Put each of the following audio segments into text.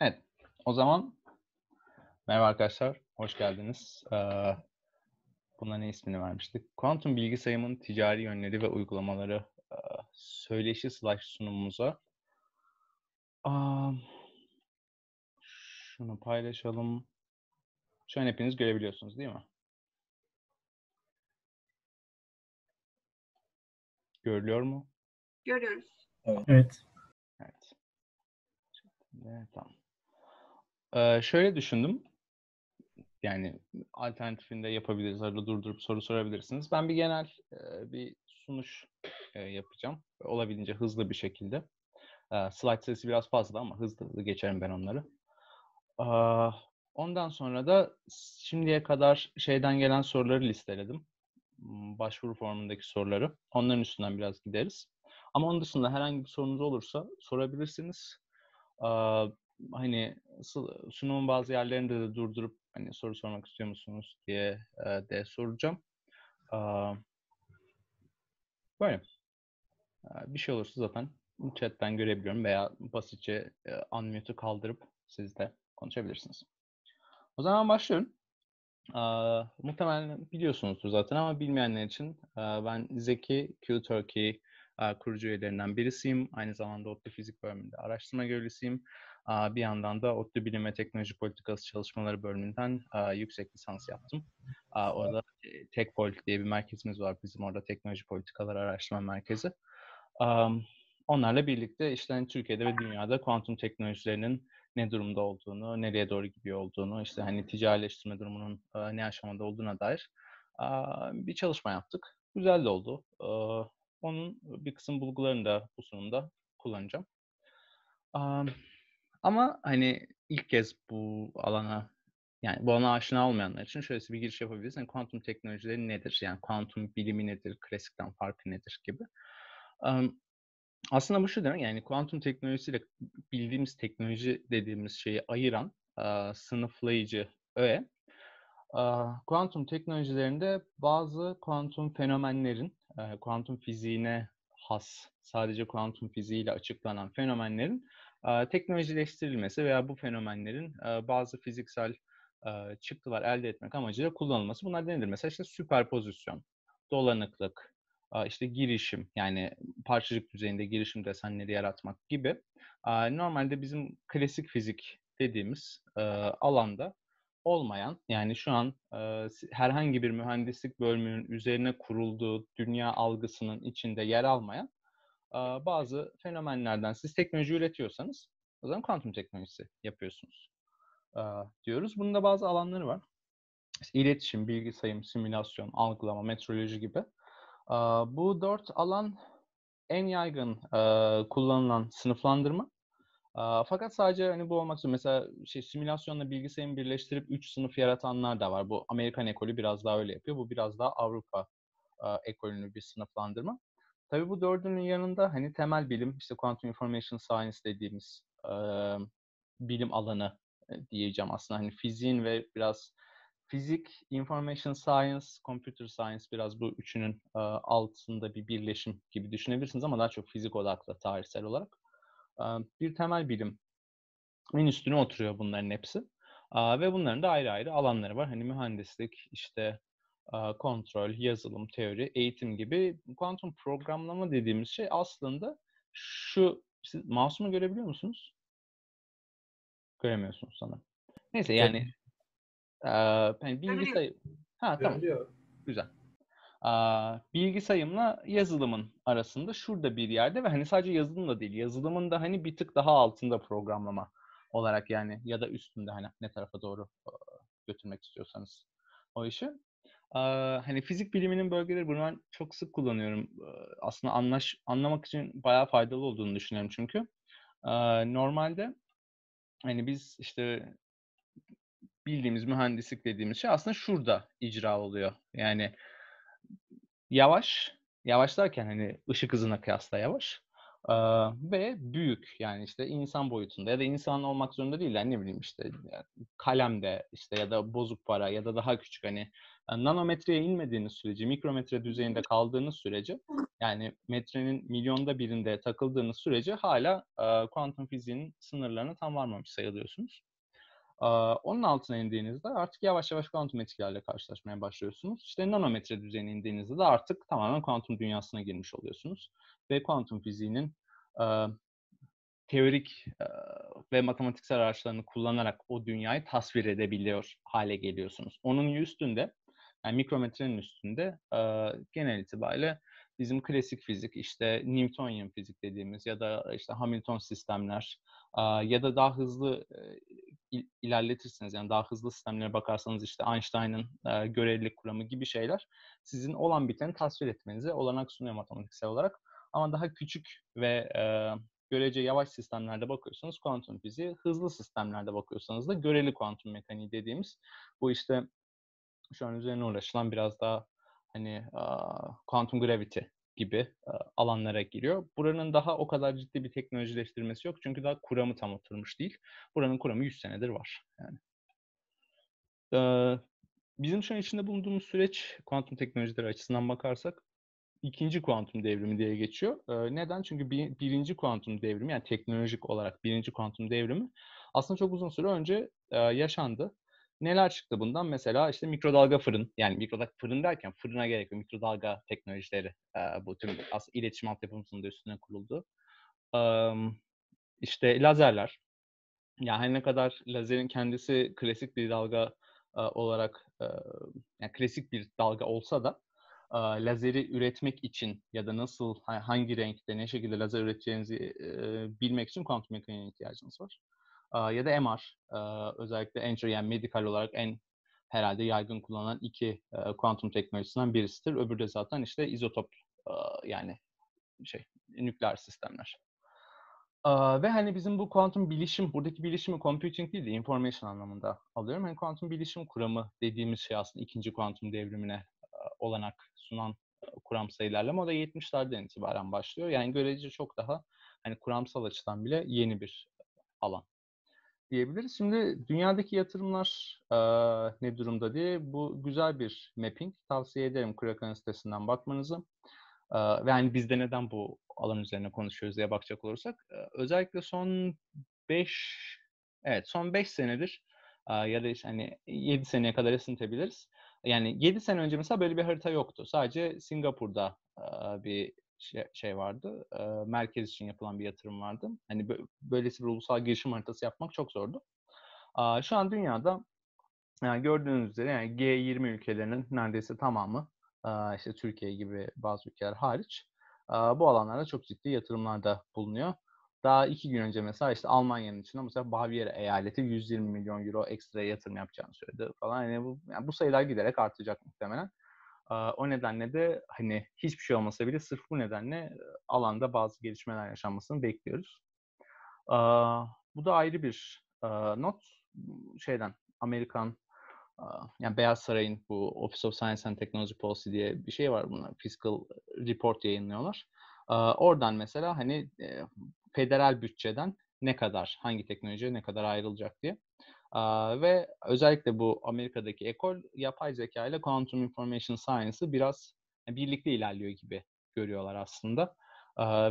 Evet. O zaman merhaba arkadaşlar. Hoş geldiniz. Ee, buna ne ismini vermiştik? Kuantum bilgi sayımının ticari yönleri ve uygulamaları e, söyleşi slash sunumumuza. Şunu paylaşalım. Şu an hepiniz görebiliyorsunuz değil mi? Görülüyor mu? Görüyoruz. Evet. Evet. Evet, tamam. Ee, şöyle düşündüm. Yani alternatifinde yapabiliriz. Arada durdurup soru sorabilirsiniz. Ben bir genel e, bir sunuş e, yapacağım. Olabildiğince hızlı bir şekilde. E, slide sayısı biraz fazla ama hızlı hızlı geçerim ben onları. E, ondan sonra da şimdiye kadar şeyden gelen soruları listeledim. Hmm, Başvuru formundaki soruları. Onların üstünden biraz gideriz. Ama onun dışında herhangi bir sorunuz olursa sorabilirsiniz. E, hani sunumun bazı yerlerinde de durdurup hani soru sormak istiyor musunuz diye e, de soracağım. Aa, Böyle. E, Bir şey olursa zaten chatten görebiliyorum veya basitçe e, unmute'u kaldırıp siz de konuşabilirsiniz. O zaman başlıyorum. Aa, muhtemelen biliyorsunuzdur zaten ama bilmeyenler için e, ben Zeki Q Turkey e, kurucu üyelerinden birisiyim. Aynı zamanda ODTÜ Fizik bölümünde araştırma görevlisiyim. Bir yandan da ODTÜ Bilim ve Teknoloji Politikası Çalışmaları bölümünden yüksek lisans yaptım. Orada e, TekPol diye bir merkezimiz var bizim orada teknoloji politikaları araştırma merkezi. Onlarla birlikte işte hani Türkiye'de ve dünyada kuantum teknolojilerinin ne durumda olduğunu, nereye doğru gidiyor olduğunu, işte hani ticarileştirme durumunun e, ne aşamada olduğuna dair bir çalışma yaptık. Güzel de oldu. Onun bir kısım bulgularını da bu sunumda kullanacağım. Am, Ama hani ilk kez bu alana yani bu alana aşina olmayanlar için şöyle bir giriş yapabiliriz. Yani kuantum teknolojileri nedir? Yani kuantum bilimi nedir? Klasikten farkı nedir gibi. Am, Aslında bu şu demek yani kuantum teknolojisiyle bildiğimiz teknoloji dediğimiz şeyi ayıran aa, sınıflayıcı öğe. Kuantum teknolojilerinde bazı kuantum fenomenlerin, e, kuantum fiziğine has, sadece kuantum fiziğiyle açıklanan fenomenlerin teknolojileştirilmesi veya bu fenomenlerin bazı fiziksel çıktılar elde etmek amacıyla kullanılması. Bunlar nedir? Mesela işte süperpozisyon, dolanıklık, işte girişim yani parçacık düzeyinde girişim desenleri yaratmak gibi. Normalde bizim klasik fizik dediğimiz alanda olmayan yani şu an herhangi bir mühendislik bölümünün üzerine kurulduğu dünya algısının içinde yer almayan bazı fenomenlerden siz teknoloji üretiyorsanız o zaman kuantum teknolojisi yapıyorsunuz diyoruz. Bunun da bazı alanları var. İşte iletişim, bilgi simülasyon, algılama, metroloji gibi. Bu dört alan en yaygın kullanılan sınıflandırma. Fakat sadece hani bu olmak zorunda. Mesela şey simülasyonla bilgisayarı birleştirip üç sınıf yaratanlar da var. Bu Amerikan ekolü biraz daha öyle yapıyor. Bu biraz daha Avrupa ekolünü bir sınıflandırma. Tabii bu dördünün yanında hani temel bilim, işte Quantum Information Science dediğimiz e, bilim alanı e, diyeceğim aslında. Hani fiziğin ve biraz fizik, information science, computer science biraz bu üçünün e, altında bir birleşim gibi düşünebilirsiniz ama daha çok fizik odaklı tarihsel olarak. E, bir temel bilim en üstüne oturuyor bunların hepsi. Aa, ve bunların da ayrı ayrı alanları var. Hani mühendislik, işte kontrol, yazılım, teori, eğitim gibi kuantum programlama dediğimiz şey aslında şu, siz mouse'umu görebiliyor musunuz? Göremiyorsunuz sanırım. Neyse yani aa, hani bilgi sayı... Ha tamam. Güzel. Aa, bilgi sayımla yazılımın arasında şurada bir yerde ve hani sadece yazılım da değil, yazılımın da hani bir tık daha altında programlama olarak yani ya da üstünde hani ne tarafa doğru e, götürmek istiyorsanız o işi. Hani fizik biliminin bölgeleri bunu ben çok sık kullanıyorum. Aslında anlaş anlamak için bayağı faydalı olduğunu düşünüyorum çünkü. Normalde hani biz işte bildiğimiz mühendislik dediğimiz şey aslında şurada icra oluyor. Yani yavaş, yavaş derken hani ışık hızına kıyasla yavaş. Ve büyük yani işte insan boyutunda ya da insan olmak zorunda değil yani ne bileyim işte kalemde işte ya da bozuk para ya da daha küçük hani nanometreye inmediğiniz sürece mikrometre düzeyinde kaldığınız sürece yani metrenin milyonda birinde takıldığınız sürece hala kuantum fiziğinin sınırlarını tam varmamış sayılıyorsunuz. Onun altına indiğinizde artık yavaş yavaş kuantum etkilerle karşılaşmaya başlıyorsunuz. İşte nanometre düzeyine indiğinizde de artık tamamen kuantum dünyasına girmiş oluyorsunuz. Ve kuantum fiziğinin teorik ve matematiksel araçlarını kullanarak o dünyayı tasvir edebiliyor hale geliyorsunuz. Onun üstünde, yani mikrometrenin üstünde e, genel itibariyle bizim klasik fizik, işte Newtonian fizik dediğimiz ya da işte Hamilton sistemler e, ya da daha hızlı e, ilerletirsiniz yani daha hızlı sistemlere bakarsanız işte Einstein'ın e, görelilik kuramı gibi şeyler sizin olan biteni tasvir etmenize olanak sunuyor matematiksel olarak. Ama daha küçük ve e, görece yavaş sistemlerde bakıyorsanız kuantum fiziği, hızlı sistemlerde bakıyorsanız da göreli kuantum mekaniği dediğimiz bu işte şu an üzerine uğraşılan biraz daha hani kuantum gravity gibi alanlara giriyor. Buranın daha o kadar ciddi bir teknolojileştirmesi yok. Çünkü daha kuramı tam oturmuş değil. Buranın kuramı 100 senedir var. Yani. Bizim şu an içinde bulunduğumuz süreç kuantum teknolojileri açısından bakarsak ikinci kuantum devrimi diye geçiyor. E, neden? Çünkü bir, birinci kuantum devrimi yani teknolojik olarak birinci kuantum devrimi aslında çok uzun süre önce yaşandı. Neler çıktı bundan? Mesela işte mikrodalga fırın, yani mikrodalga fırın derken fırına gerek yok. Mikrodalga teknolojileri e, bu tüm aslında iletişim altyapımızın da üstüne kuruldu. E, işte lazerler. Yani ne kadar lazerin kendisi klasik bir dalga e, olarak e, yani klasik bir dalga olsa da lazeri üretmek için ya da nasıl hangi renkte ne şekilde lazer üreteceğinizi bilmek için kuantum mekaniğine ihtiyacınız var. Ya da MR özellikle en çok yani medikal olarak en herhalde yaygın kullanılan iki kuantum teknolojisinden birisidir. Öbürü de zaten işte izotop yani şey nükleer sistemler. ve hani bizim bu kuantum bilişim, buradaki bilişimi computing değil de information anlamında alıyorum. Yani kuantum bilişim kuramı dediğimiz şey aslında ikinci kuantum devrimine olanak sunan kuramsal ilerleme o da 70'lerden itibaren başlıyor. Yani görece çok daha hani kuramsal açıdan bile yeni bir alan diyebiliriz. Şimdi dünyadaki yatırımlar e, ne durumda diye bu güzel bir mapping. Tavsiye ederim Kraken sitesinden bakmanızı. E, ve hani bizde neden bu alan üzerine konuşuyoruz diye bakacak olursak. E, özellikle son 5 evet son 5 senedir e, ya da işte hani 7 seneye kadar esntebiliriz yani 7 sene önce mesela böyle bir harita yoktu. Sadece Singapur'da bir şey, şey vardı. merkez için yapılan bir yatırım vardı. Hani böylesi bir ulusal girişim haritası yapmak çok zordu. şu an dünyada yani gördüğünüz üzere yani G20 ülkelerinin neredeyse tamamı işte Türkiye gibi bazı ülkeler hariç bu alanlarda çok ciddi yatırımlarda bulunuyor. Daha iki gün önce mesela işte Almanya'nın içinde mesela Baviera eyaleti 120 milyon euro ekstra yatırım yapacağını söyledi falan. Yani bu, yani bu sayılar giderek artacak muhtemelen. O nedenle de hani hiçbir şey olmasa bile sırf bu nedenle alanda bazı gelişmeler yaşanmasını bekliyoruz. Bu da ayrı bir not. Şeyden Amerikan yani Beyaz Saray'ın bu Office of Science and Technology Policy diye bir şey var bunlar. Fiscal Report yayınlıyorlar. Oradan mesela hani federal bütçeden ne kadar, hangi teknolojiye ne kadar ayrılacak diye. Ve özellikle bu Amerika'daki ekol yapay zeka ile Quantum Information Science'ı biraz birlikte ilerliyor gibi görüyorlar aslında.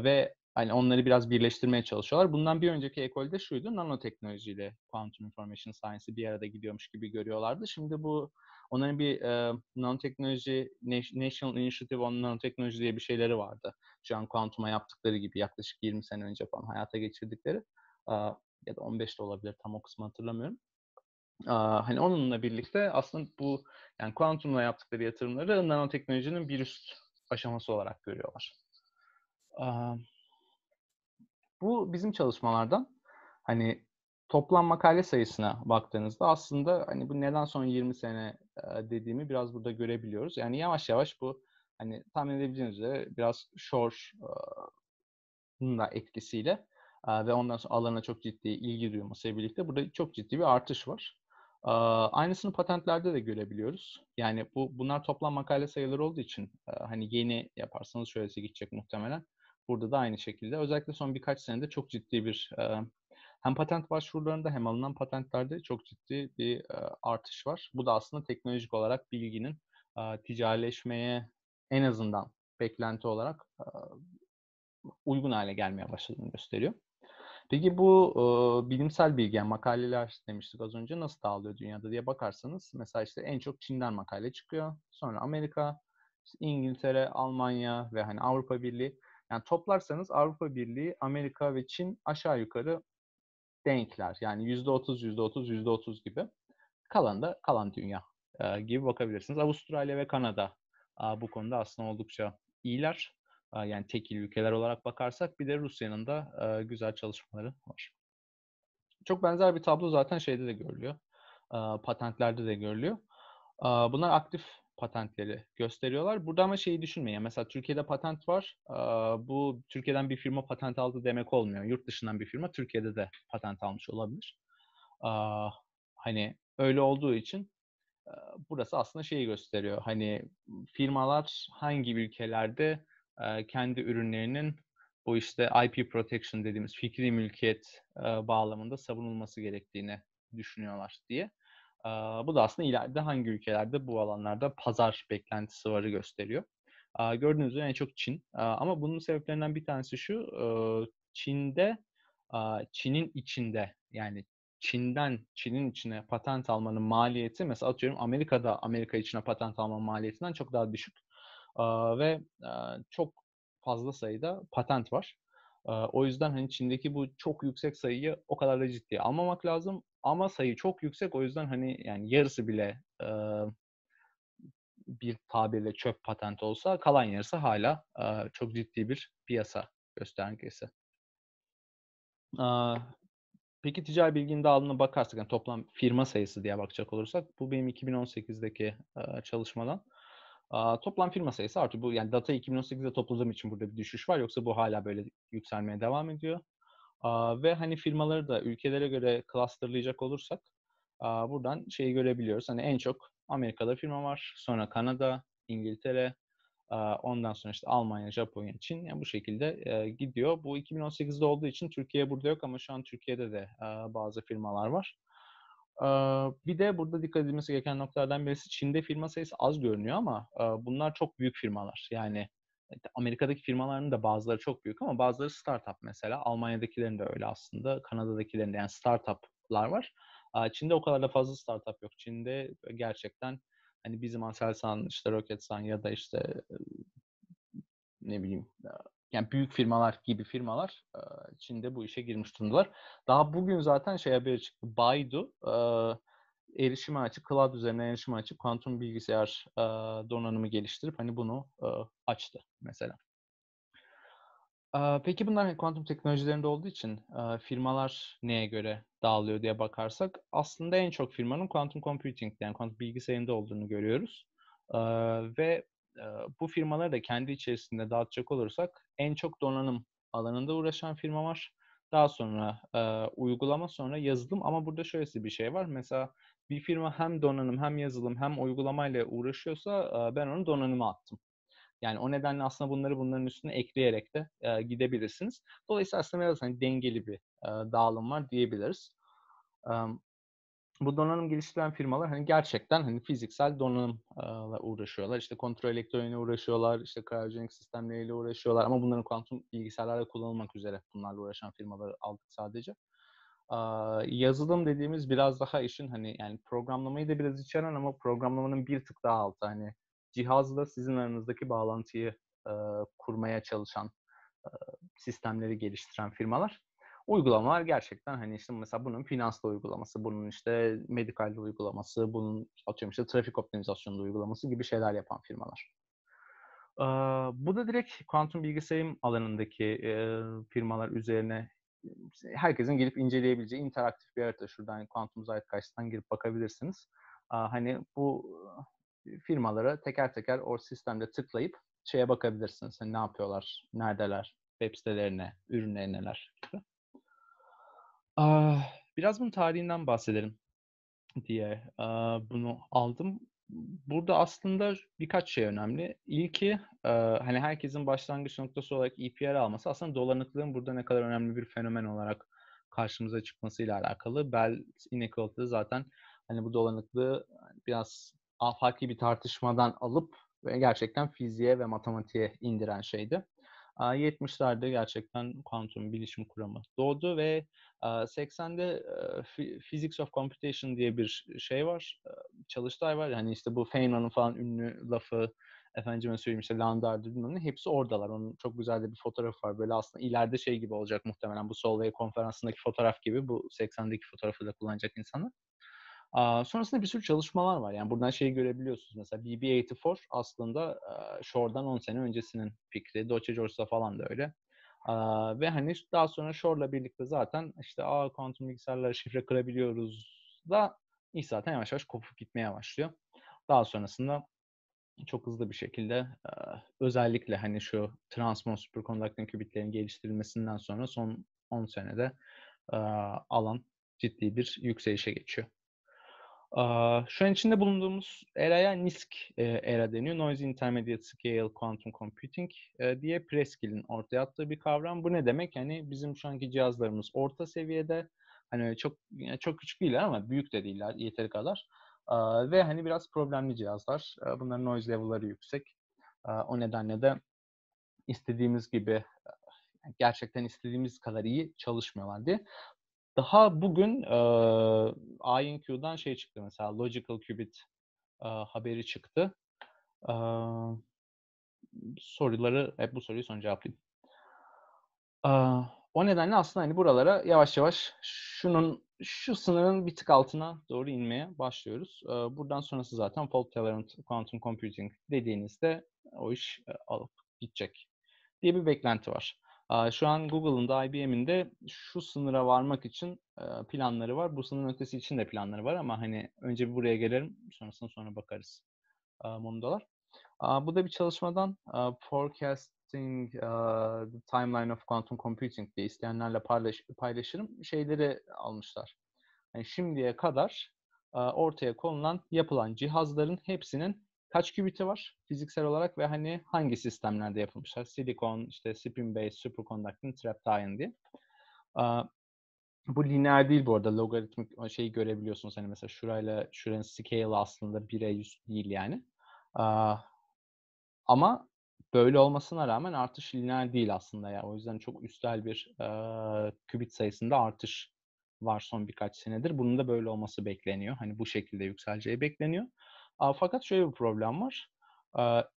ve hani onları biraz birleştirmeye çalışıyorlar. Bundan bir önceki ekolde şuydu, nanoteknolojiyle Quantum Information Science'ı bir arada gidiyormuş gibi görüyorlardı. Şimdi bu Onların bir e, nanoteknoloji, National Initiative on Nanotechnology diye bir şeyleri vardı. Şu an kuantuma yaptıkları gibi yaklaşık 20 sene önce falan hayata geçirdikleri. E, ya da 15 de olabilir tam o kısmı hatırlamıyorum. Hani onunla birlikte aslında bu yani kuantumla yaptıkları yatırımları nanoteknolojinin bir üst aşaması olarak görüyorlar. Bu bizim çalışmalardan hani toplam makale sayısına baktığınızda aslında hani bu neden son 20 sene dediğimi biraz burada görebiliyoruz. Yani yavaş yavaş bu hani tahmin edebileceğiniz üzere biraz Shore'un da etkisiyle ve ondan sonra alana çok ciddi ilgi duyulmasıyla birlikte burada çok ciddi bir artış var. Aynısını patentlerde de görebiliyoruz. Yani bu bunlar toplam makale sayıları olduğu için hani yeni yaparsanız şöylesi gidecek muhtemelen. burada da aynı şekilde. Özellikle son birkaç senede çok ciddi bir hem patent başvurularında hem alınan patentlerde çok ciddi bir artış var. Bu da aslında teknolojik olarak bilginin ticarileşmeye en azından beklenti olarak uygun hale gelmeye başladığını gösteriyor. Peki bu e, bilimsel bilgi, yani makaleler demiştik az önce nasıl dağılıyor dünyada diye bakarsanız mesela işte en çok Çin'den makale çıkıyor. Sonra Amerika, işte İngiltere, Almanya ve hani Avrupa Birliği. Yani toplarsanız Avrupa Birliği, Amerika ve Çin aşağı yukarı denkler. Yani %30, %30, %30 gibi. Kalan da kalan dünya e, gibi bakabilirsiniz. Avustralya ve Kanada e, bu konuda aslında oldukça iyiler. Yani tekil ülkeler olarak bakarsak bir de Rusya'nın da güzel çalışmaları var. Çok benzer bir tablo zaten şeyde de görülüyor. Patentlerde de görülüyor. Bunlar aktif patentleri gösteriyorlar. Burada ama şeyi düşünmeyin. Mesela Türkiye'de patent var. Bu Türkiye'den bir firma patent aldı demek olmuyor. Yurt dışından bir firma Türkiye'de de patent almış olabilir. Hani öyle olduğu için burası aslında şeyi gösteriyor. Hani firmalar hangi ülkelerde kendi ürünlerinin bu işte IP protection dediğimiz fikri mülkiyet bağlamında savunulması gerektiğini düşünüyorlar diye. Bu da aslında ileride hangi ülkelerde bu alanlarda pazar beklentisi varı gösteriyor. Gördüğünüz üzere en çok Çin. Ama bunun sebeplerinden bir tanesi şu. Çin'de, Çin'in içinde yani Çin'den Çin'in içine patent almanın maliyeti mesela atıyorum Amerika'da Amerika içine patent alma maliyetinden çok daha düşük. Ve çok fazla sayıda patent var. O yüzden hani Çin'deki bu çok yüksek sayıyı o kadar da ciddiye almamak lazım. Ama sayı çok yüksek o yüzden hani yani yarısı bile bir tabirle çöp patent olsa kalan yarısı hala çok ciddi bir piyasa göstergesi. Peki ticari bilginin dağılımına bakarsak yani toplam firma sayısı diye bakacak olursak bu benim 2018'deki e, çalışmadan. Toplam firma sayısı artıyor. Bu yani data 2018'de topladığım için burada bir düşüş var. Yoksa bu hala böyle yükselmeye devam ediyor ve hani firmaları da ülkelere göre clusterlayacak olursak buradan şeyi görebiliyoruz. Hani en çok Amerika'da firma var. Sonra Kanada, İngiltere, ondan sonra işte Almanya, Japonya, Çin yani bu şekilde gidiyor. Bu 2018'de olduğu için Türkiye burada yok ama şu an Türkiye'de de bazı firmalar var. Bir de burada dikkat edilmesi gereken noktalardan birisi Çin'de firma sayısı az görünüyor ama bunlar çok büyük firmalar. Yani Amerika'daki firmaların da bazıları çok büyük ama bazıları startup mesela. Almanya'dakilerin de öyle aslında. Kanada'dakilerin de yani startuplar var. Çin'de o kadar da fazla startup yok. Çin'de gerçekten hani bizim Aselsan, işte Roketsan ya da işte ne bileyim yani büyük firmalar gibi firmalar Çin'de bu işe girmiş durumdalar. Daha bugün zaten şey haberi çıktı. Baidu erişime açık, cloud üzerine erişime açık kuantum bilgisayar e, donanımı geliştirip hani bunu e, açtı mesela. E, peki bunlar kuantum teknolojilerinde olduğu için e, firmalar neye göre dağılıyor diye bakarsak aslında en çok firmanın kuantum computing yani kuantum bilgisayarında olduğunu görüyoruz. E, ve e, bu firmaları da kendi içerisinde dağıtacak olursak en çok donanım alanında uğraşan firma var. Daha sonra e, uygulama sonra yazılım ama burada şöyle bir şey var. Mesela bir firma hem donanım hem yazılım hem uygulamayla uğraşıyorsa ben onu donanıma attım. Yani o nedenle aslında bunları bunların üstüne ekleyerek de e, gidebilirsiniz. Dolayısıyla aslında biraz hani dengeli bir e, dağılım var diyebiliriz. E, bu donanım geliştiren firmalar hani gerçekten hani fiziksel donanımla uğraşıyorlar. İşte kontrol elektroniğine uğraşıyorlar, işte cryogenik sistemleriyle uğraşıyorlar ama bunların kuantum bilgisayarlarda kullanılmak üzere bunlarla uğraşan firmaları aldık sadece yazılım dediğimiz biraz daha işin hani yani programlamayı da biraz içeren ama programlamanın bir tık daha altı hani cihazla sizin aranızdaki bağlantıyı kurmaya çalışan sistemleri geliştiren firmalar. Uygulamalar gerçekten hani işte mesela bunun finansla uygulaması, bunun işte medikalde uygulaması, bunun atıyorum işte trafik optimizasyonunda uygulaması gibi şeyler yapan firmalar. Ee, bu da direkt kuantum bilgisayarım alanındaki e, firmalar üzerine herkesin gelip inceleyebileceği interaktif bir harita. Şuradan Quantum Zeitgeist'tan girip bakabilirsiniz. Hani bu firmalara teker teker o sistemde tıklayıp şeye bakabilirsiniz. Hani ne yapıyorlar, neredeler, web sitelerine, ürünleri neler. Biraz bunun tarihinden bahsedelim diye bunu aldım. burada aslında birkaç şey önemli. İlki e, hani herkesin başlangıç noktası olarak EPR alması aslında dolanıklığın burada ne kadar önemli bir fenomen olarak karşımıza çıkmasıyla alakalı. Bell inequality zaten hani bu dolanıklığı biraz farklı bir tartışmadan alıp ve gerçekten fiziğe ve matematiğe indiren şeydi. 70'lerde gerçekten kuantum bilişim kuramı doğdu ve 80'de Physics of Computation diye bir şey var, çalıştay var. Yani işte bu Feynman'ın falan ünlü lafı, efendime söyleyeyim işte Landar'dı bilmem hepsi oradalar. Onun çok güzel de bir fotoğraf var. Böyle aslında ileride şey gibi olacak muhtemelen bu Solvay konferansındaki fotoğraf gibi bu 80'deki fotoğrafı da kullanacak insanlar. Sonrasında bir sürü çalışmalar var. Yani buradan şeyi görebiliyorsunuz. Mesela BB-84 aslında Shore'dan 10 sene öncesinin fikri. Deutsche George'da falan da öyle. Ve hani daha sonra Shore'la birlikte zaten işte aa kuantum bilgisayarlara şifre kırabiliyoruz da iş zaten yavaş yavaş kopup gitmeye başlıyor. Daha sonrasında çok hızlı bir şekilde özellikle hani şu transmon superconducting qubitlerin geliştirilmesinden sonra son 10 senede alan ciddi bir yükselişe geçiyor. Şu an içinde bulunduğumuz eraya NISC era deniyor. Noisy Intermediate Scale Quantum Computing diye Preskill'in ortaya attığı bir kavram. Bu ne demek? Yani bizim şu anki cihazlarımız orta seviyede. Hani çok çok küçük değiller ama büyük de değiller yeteri kadar. Ve hani biraz problemli cihazlar. Bunların noise level'ları yüksek. O nedenle de istediğimiz gibi gerçekten istediğimiz kadar iyi çalışmıyorlar diye. Daha bugün e, INQ'dan şey çıktı mesela Logical Qubit e, haberi çıktı. E, soruları, hep bu soruyu son cevaplayayım. E, o nedenle aslında hani buralara yavaş yavaş şunun şu sınırın bir tık altına doğru inmeye başlıyoruz. E, buradan sonrası zaten fault tolerant quantum computing dediğinizde o iş e, alıp gidecek diye bir beklenti var. Şu an Google'ın da IBM'in de şu sınıra varmak için planları var. Bu sınırın ötesi için de planları var ama hani önce bir buraya gelelim sonrasında sonra bakarız modundalar. Bu da bir çalışmadan Forecasting the Timeline of Quantum Computing diye isteyenlerle paylaş, paylaşırım. Şeyleri almışlar. Yani şimdiye kadar ortaya konulan yapılan cihazların hepsinin kaç qubit'i var fiziksel olarak ve hani hangi sistemlerde yapılmışlar? Silikon, işte spin based, superconducting, trap ion diye. Bu lineer değil bu arada. Logaritmik şeyi görebiliyorsunuz. Hani mesela şurayla şuranın scale aslında 1'e 100 değil yani. Ama böyle olmasına rağmen artış lineer değil aslında ya. O yüzden çok üstel bir qubit sayısında artış var son birkaç senedir. Bunun da böyle olması bekleniyor. Hani bu şekilde yükseleceği bekleniyor. Fakat şöyle bir problem var.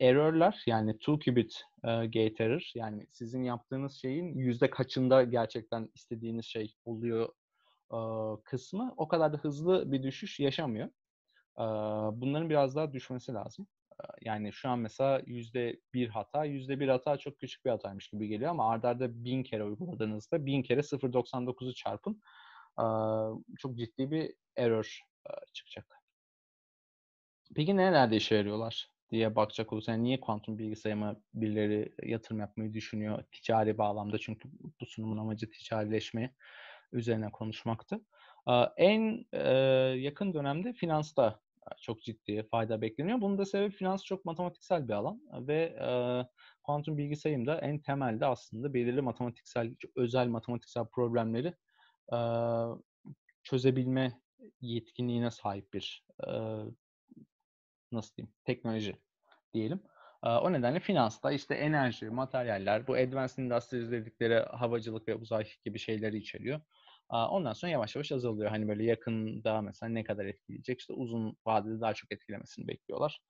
Error'lar yani two qubit gate error yani sizin yaptığınız şeyin yüzde kaçında gerçekten istediğiniz şey oluyor kısmı o kadar da hızlı bir düşüş yaşamıyor. Bunların biraz daha düşmesi lazım. Yani şu an mesela yüzde bir hata, yüzde bir hata çok küçük bir hataymış gibi geliyor ama ardarda arda bin kere uyguladığınızda bin kere 0.99'u çarpın çok ciddi bir error çıkacak. Peki nerelerde işe yarıyorlar diye bakacak olursa yani niye kuantum bilgisayarıma birileri yatırım yapmayı düşünüyor ticari bağlamda çünkü bu sunumun amacı ticarileşme üzerine konuşmaktı. En yakın dönemde finansta çok ciddi fayda bekleniyor. Bunun da sebebi finans çok matematiksel bir alan ve kuantum bilgisayarım da en temelde aslında belirli matematiksel, özel matematiksel problemleri çözebilme yetkinliğine sahip bir nasıl diyeyim teknoloji diyelim. O nedenle finansta işte enerji, materyaller, bu advanced industries dedikleri havacılık ve uzay gibi şeyleri içeriyor. Ondan sonra yavaş yavaş azalıyor. Hani böyle yakında mesela ne kadar etkileyecek işte uzun vadede daha çok etkilemesini bekliyorlar.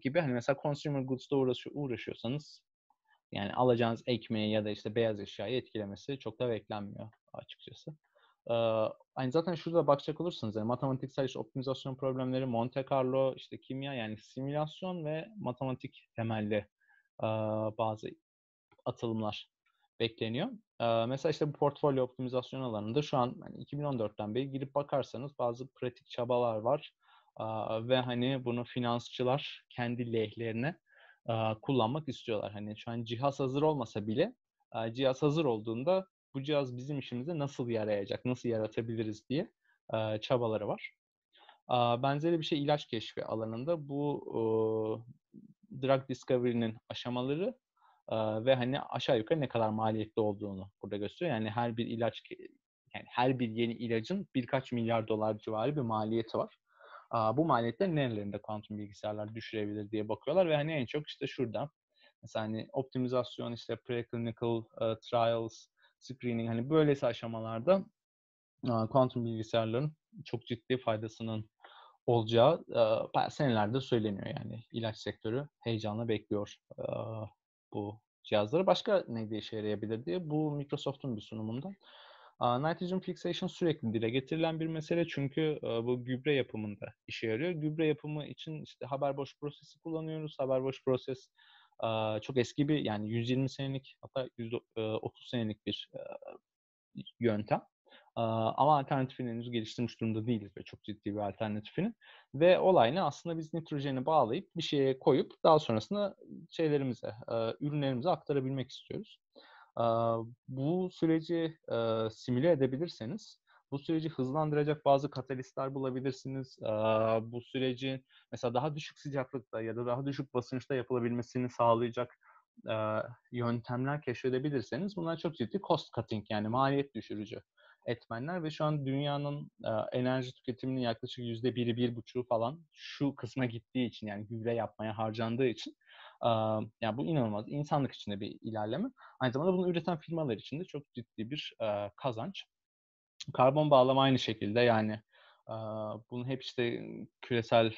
Gibi hani mesela consumer goods'da uğraşıyor, uğraşıyorsanız yani alacağınız ekmeği ya da işte beyaz eşyayı etkilemesi çok da beklenmiyor açıkçası. Hani zaten şurada bakacak olursanız yani matematiksel işte optimizasyon problemleri, Monte Carlo, işte kimya yani simülasyon ve matematik temelli bazı atılımlar bekleniyor. Mesela işte bu portfolyo optimizasyon alanında şu an hani 2014'ten beri girip bakarsanız bazı pratik çabalar var ve hani bunu finansçılar kendi lehlerine kullanmak istiyorlar. Hani şu an cihaz hazır olmasa bile cihaz hazır olduğunda bu cihaz bizim işimize nasıl yarayacak, nasıl yaratabiliriz diye e, çabaları var. Benzeri bir şey ilaç keşfi alanında. Bu drug discovery'nin aşamaları ve hani aşağı yukarı ne kadar maliyetli olduğunu burada gösteriyor. Yani her bir ilaç yani her bir yeni ilacın birkaç milyar dolar civarı bir maliyeti var. Bu maliyetler nerelerinde kuantum bilgisayarlar düşürebilir diye bakıyorlar ve hani en çok işte şurada mesela hani optimizasyon işte preclinical uh, trials screening hani böylesi aşamalarda kuantum bilgisayarların çok ciddi faydasının olacağı senelerde söyleniyor yani ilaç sektörü heyecanla bekliyor bu cihazları. Başka ne işe yarayabilir diye bu Microsoft'un bir sunumunda. Nitrogen fixation sürekli dile getirilen bir mesele çünkü bu gübre yapımında işe yarıyor. Gübre yapımı için işte Haber-Bosch prosesi kullanıyoruz. Haber-Bosch proses çok eski bir yani 120 senelik hatta 130 senelik bir yöntem. Ama alternatifini henüz geliştirmiş durumda değiliz ve çok ciddi bir alternatifini. Ve olay ne? Aslında biz nitrojeni bağlayıp bir şeye koyup daha sonrasında şeylerimize, ürünlerimize aktarabilmek istiyoruz. Bu süreci simüle edebilirseniz bu süreci hızlandıracak bazı katalistler bulabilirsiniz. Bu süreci mesela daha düşük sıcaklıkta ya da daha düşük basınçta yapılabilmesini sağlayacak yöntemler keşfedebilirseniz bunlar çok ciddi cost cutting yani maliyet düşürücü etmenler ve şu an dünyanın enerji tüketiminin yaklaşık yüzde biri, bir buçuğu falan şu kısma gittiği için yani gübre yapmaya harcandığı için yani bu inanılmaz. insanlık için de bir ilerleme. Aynı zamanda bunu üreten firmalar için de çok ciddi bir kazanç. Karbon bağlama aynı şekilde yani e, bunu hep işte küresel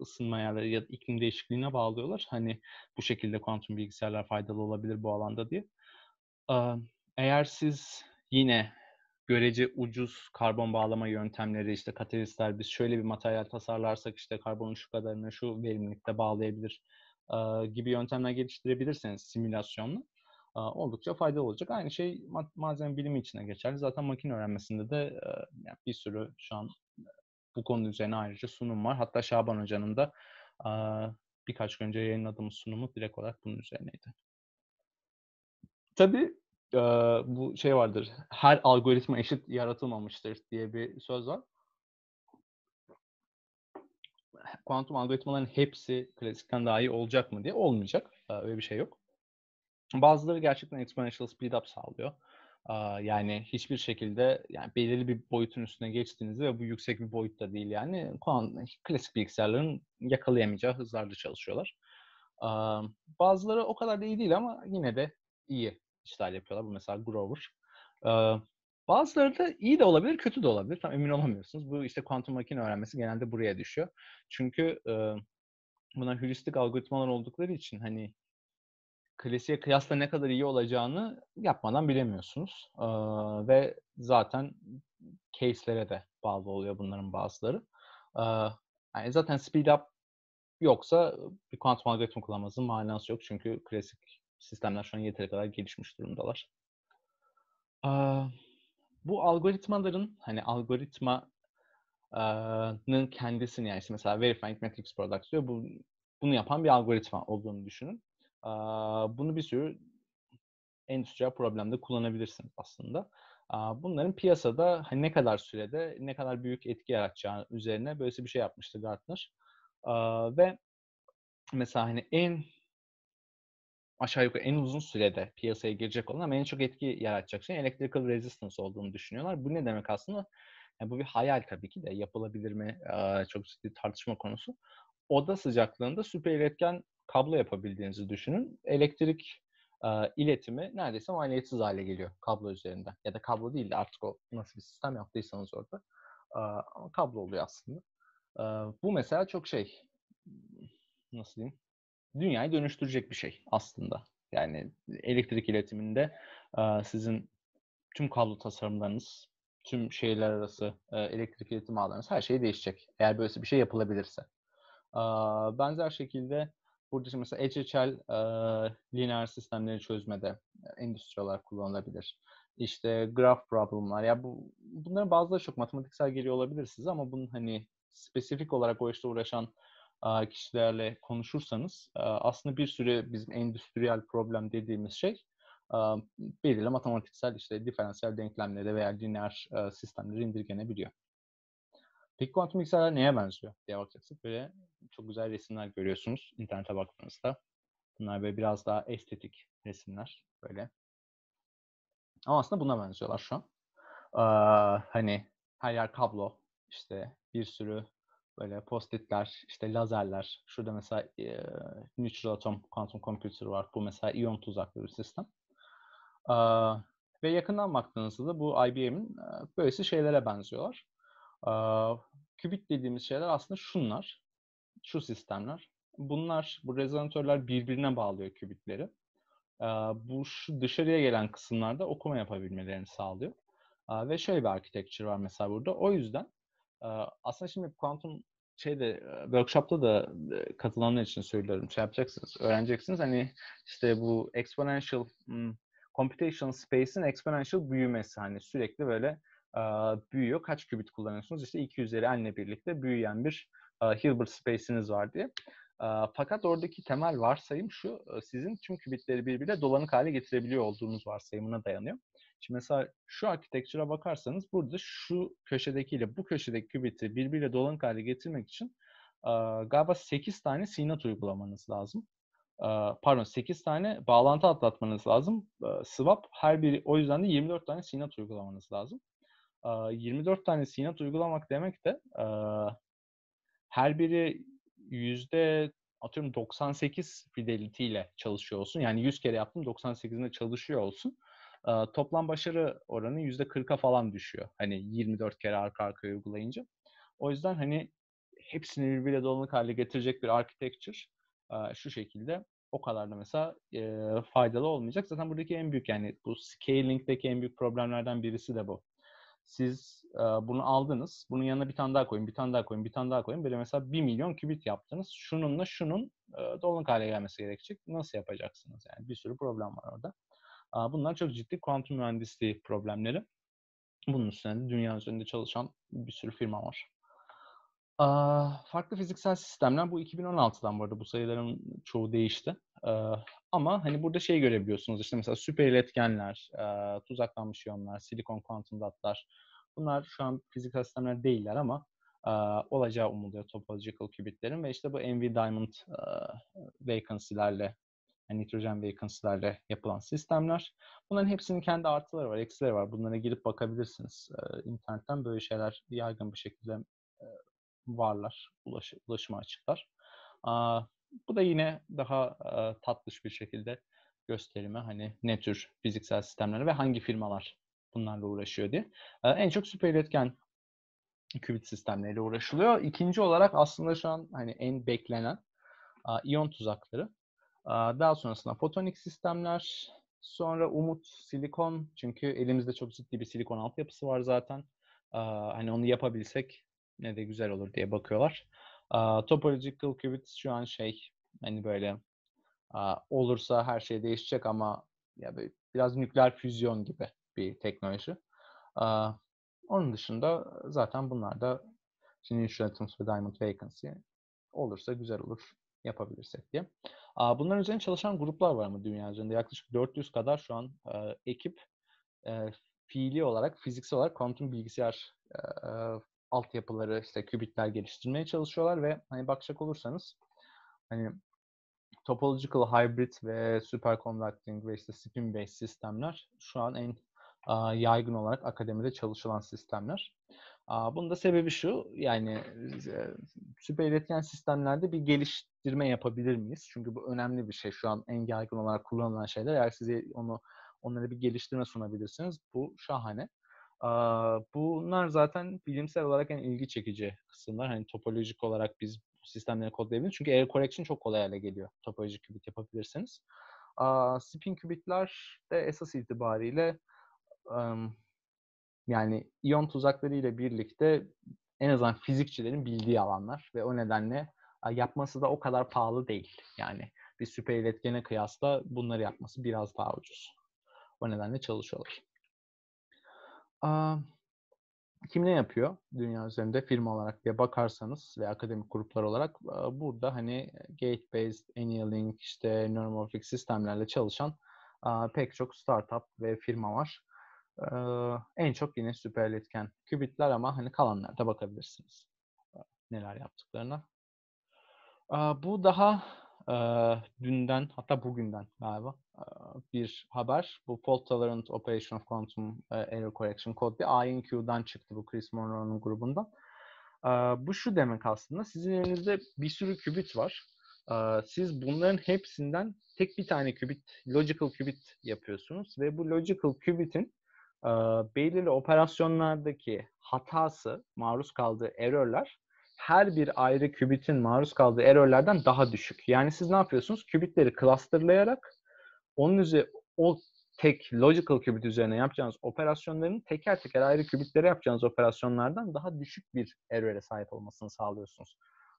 ısınmaya ya da iklim değişikliğine bağlıyorlar. Hani bu şekilde kuantum bilgisayarlar faydalı olabilir bu alanda diye. Eğer siz yine görece ucuz karbon bağlama yöntemleri, işte katalistler, biz şöyle bir materyal tasarlarsak işte karbonun şu kadarını şu verimlilikte bağlayabilir gibi yöntemler geliştirebilirseniz simülasyonla oldukça faydalı olacak. Aynı şey ma- malzeme bilimi içine geçerli. Zaten makine öğrenmesinde de bir sürü şu an bu konu üzerine ayrıca sunum var. Hatta Şaban Hoca'nın da birkaç gün önce yayınladığımız sunumu direkt olarak bunun üzerineydi. Tabii bu şey vardır. Her algoritma eşit yaratılmamıştır diye bir söz var. Kuantum algoritmaların hepsi klasikten daha iyi olacak mı diye olmayacak. Öyle bir şey yok. Bazıları gerçekten exponential speed up sağlıyor. Yani hiçbir şekilde yani belirli bir boyutun üstüne geçtiğinizde ve bu yüksek bir boyutta değil yani klasik bilgisayarların yakalayamayacağı hızlarda çalışıyorlar. Bazıları o kadar da iyi değil ama yine de iyi işler yapıyorlar. Bu mesela Grover. Bazıları da iyi de olabilir, kötü de olabilir. Tam emin olamıyorsunuz. Bu işte kuantum makine öğrenmesi genelde buraya düşüyor. Çünkü e, bunlar heuristik algoritmalar oldukları için hani klasiğe kıyasla ne kadar iyi olacağını yapmadan bilemiyorsunuz. Ee, ve zaten case'lere de bağlı oluyor bunların bazıları. Ee, yani zaten speed up yoksa bir kuantum algoritma kullanmanızın manası yok. Çünkü klasik sistemler şu an yeteri kadar gelişmiş durumdalar. bu algoritmaların hani algoritmanın kendisini yani işte mesela Verifying Matrix Products diyor. Bu, bunu yapan bir algoritma olduğunu düşünün. Bunu bir sürü endüstriyel problemde kullanabilirsiniz aslında. Bunların piyasada hani ne kadar sürede ne kadar büyük etki yaratacağı üzerine böyle bir şey yapmıştı Gartner. Ve mesela hani en aşağı yukarı en uzun sürede piyasaya girecek olan ama en çok etki yaratacak şey electrical resistance olduğunu düşünüyorlar. Bu ne demek aslında? Yani bu bir hayal tabii ki de yapılabilir mi? Çok ciddi tartışma konusu. Oda sıcaklığında süper iletken kablo yapabildiğinizi düşünün. Elektrik e, iletimi neredeyse maliyetsiz hale geliyor kablo üzerinden. Ya da kablo değil de artık o nasıl bir sistem yaptıysanız orada. E, ama kablo oluyor aslında. E, bu mesela çok şey nasıl diyeyim? dünyayı dönüştürecek bir şey aslında. Yani elektrik iletiminde sizin tüm kablo tasarımlarınız, tüm şehirler arası elektrik iletim ağlarınız her şey değişecek. Eğer böyle bir şey yapılabilirse. Benzer şekilde burada mesela HHL lineer sistemleri çözmede endüstri olarak kullanılabilir. İşte graph problemler. Ya bu bunların bazıları çok matematiksel geliyor olabilir size ama bunun hani spesifik olarak o işte uğraşan kişilerle konuşursanız aslında bir süre bizim endüstriyel problem dediğimiz şey belirli matematiksel işte diferansiyel denklemleri veya lineer sistemleri indirgenebiliyor. Peki kuantum bilgisayarlar neye benziyor diye bakacaksınız. Böyle çok güzel resimler görüyorsunuz internete baktığınızda. Bunlar böyle biraz daha estetik resimler böyle. Ama aslında buna benziyorlar şu an. Ee, hani her yer kablo, işte bir sürü böyle postitler, işte lazerler. Şurada mesela e, Neutral Atom Quantum Computer var. Bu mesela iyon tuzaklı bir sistem. Ee, ve yakından baktığınızda da bu IBM'in böylesi şeylere benziyorlar. Kübit dediğimiz şeyler aslında şunlar. Şu sistemler. Bunlar, bu rezonatörler birbirine bağlıyor kübitleri. Bu şu dışarıya gelen kısımlarda okuma yapabilmelerini sağlıyor. Ve şöyle bir architecture var mesela burada. O yüzden aslında şimdi kuantum şeyde workshop'ta da katılanlar için söylüyorum. Şey yapacaksınız, öğreneceksiniz. Hani işte bu exponential hmm, computation space'in exponential büyümesi hani sürekli böyle büyüyor. Kaç kübit kullanıyorsunuz? İşte 2 üzeri n birlikte büyüyen bir Hilbert space'iniz var diye. Fakat oradaki temel varsayım şu, sizin tüm kübitleri birbirine dolanık hale getirebiliyor olduğunuz varsayımına dayanıyor. Şimdi mesela şu architecture'a bakarsanız burada şu köşedekiyle bu köşedeki kübiti birbiriyle dolanık hale getirmek için galiba 8 tane CNAT uygulamanız lazım. Pardon 8 tane bağlantı atlatmanız lazım. Swap her biri o yüzden de 24 tane CNAT uygulamanız lazım. 24 tane CNAT uygulamak demek de her biri yüzde atıyorum 98 fidelity ile çalışıyor olsun. Yani 100 kere yaptım 98'inde çalışıyor olsun. Toplam başarı oranı yüzde 40'a falan düşüyor. Hani 24 kere arka arkaya uygulayınca. O yüzden hani hepsini birbiriyle dolanık hale getirecek bir architecture şu şekilde o kadar da mesela faydalı olmayacak. Zaten buradaki en büyük yani bu scaling'deki en büyük problemlerden birisi de bu. Siz e, bunu aldınız. Bunun yanına bir tane daha koyun, bir tane daha koyun, bir tane daha koyun. Böyle mesela 1 milyon kübit yaptınız. Şununla şunun e, dolunuk hale gelmesi gerekecek. Nasıl yapacaksınız? Yani bir sürü problem var orada. E, bunlar çok ciddi kuantum mühendisliği problemleri. Bunun üstüne de dünya üzerinde çalışan bir sürü firma var. Farklı fiziksel sistemler bu 2016'dan bu arada bu sayıların çoğu değişti. Ama hani burada şey görebiliyorsunuz işte mesela süper iletkenler, tuzaklanmış iyonlar, silikon kuantum datlar. Bunlar şu an fiziksel sistemler değiller ama olacağı umuluyor topological qubitlerin ve işte bu NV Diamond vacancy'lerle yani nitrojen vacancy'lerle yapılan sistemler. Bunların hepsinin kendi artıları var, eksileri var. Bunlara girip bakabilirsiniz. internetten böyle şeyler yaygın bir şekilde varlar, ulaş, ulaşıma açıklar. Bu da yine daha e, tatlış bir şekilde gösterime hani ne tür fiziksel sistemler ve hangi firmalar bunlarla uğraşıyor diye. E, en çok süper iletken qubit sistemleriyle uğraşılıyor. İkinci olarak aslında şu an hani en beklenen e, iyon tuzakları. E, daha sonrasında fotonik sistemler, sonra umut silikon çünkü elimizde çok ciddi bir silikon altyapısı var zaten. E, hani onu yapabilsek ne de güzel olur diye bakıyorlar. Uh, topological qubit şu an şey hani böyle olursa her şey değişecek ama ya biraz nükleer füzyon gibi bir teknoloji. Onun dışında zaten bunlar da şimdi Atoms ve Diamond Vacancy olursa güzel olur yapabilirsek diye. Bunların üzerine çalışan gruplar var mı dünya üzerinde? Yaklaşık 400 kadar şu an ekip uh, fiili olarak, fiziksel olarak kuantum bilgisayar altyapıları işte kübitler geliştirmeye çalışıyorlar ve hani bakacak olursanız hani topological hybrid ve superconducting ve işte spin based sistemler şu an en a, yaygın olarak akademide çalışılan sistemler. A, bunun da sebebi şu yani e, süper iletken sistemlerde bir geliştirme yapabilir miyiz? Çünkü bu önemli bir şey. Şu an en yaygın olarak kullanılan şeyler. Eğer size onu onlara bir geliştirme sunabilirsiniz bu şahane. Bunlar zaten bilimsel olarak en ilgi çekici kısımlar. Hani topolojik olarak biz sistemleri kodlayabiliriz. Çünkü error correction çok kolay hale geliyor. Topolojik qubit yapabilirsiniz. Spin qubitler de esas itibariyle yani iyon tuzakları ile birlikte en azından fizikçilerin bildiği alanlar ve o nedenle yapması da o kadar pahalı değil. Yani bir süper iletkene kıyasla bunları yapması biraz daha ucuz. O nedenle çalışıyorlar. Kim ne yapıyor dünya üzerinde firma olarak diye bakarsanız ve akademik gruplar olarak burada hani gate-based annealing işte neuromorphic sistemlerle çalışan pek çok startup ve firma var. En çok yine süper iletken kübitler ama hani kalanlara da bakabilirsiniz. neler yaptıklarına. Bu daha dünden hatta bugünden galiba bir haber. Bu Fault Tolerant Operation of Quantum Error Correction Code bir INQ'dan çıktı bu Chris Monroe'nun grubundan. Bu şu demek aslında sizin elinizde bir sürü kübit var. Siz bunların hepsinden tek bir tane kübit, logical kübit yapıyorsunuz ve bu logical kübitin belirli operasyonlardaki hatası, maruz kaldığı errorlar her bir ayrı kübitin maruz kaldığı errorlerden daha düşük. Yani siz ne yapıyorsunuz? Kübitleri clusterlayarak onun üzeri o tek logical kübit üzerine yapacağınız operasyonların teker teker ayrı kübitlere yapacağınız operasyonlardan daha düşük bir error'e sahip olmasını sağlıyorsunuz.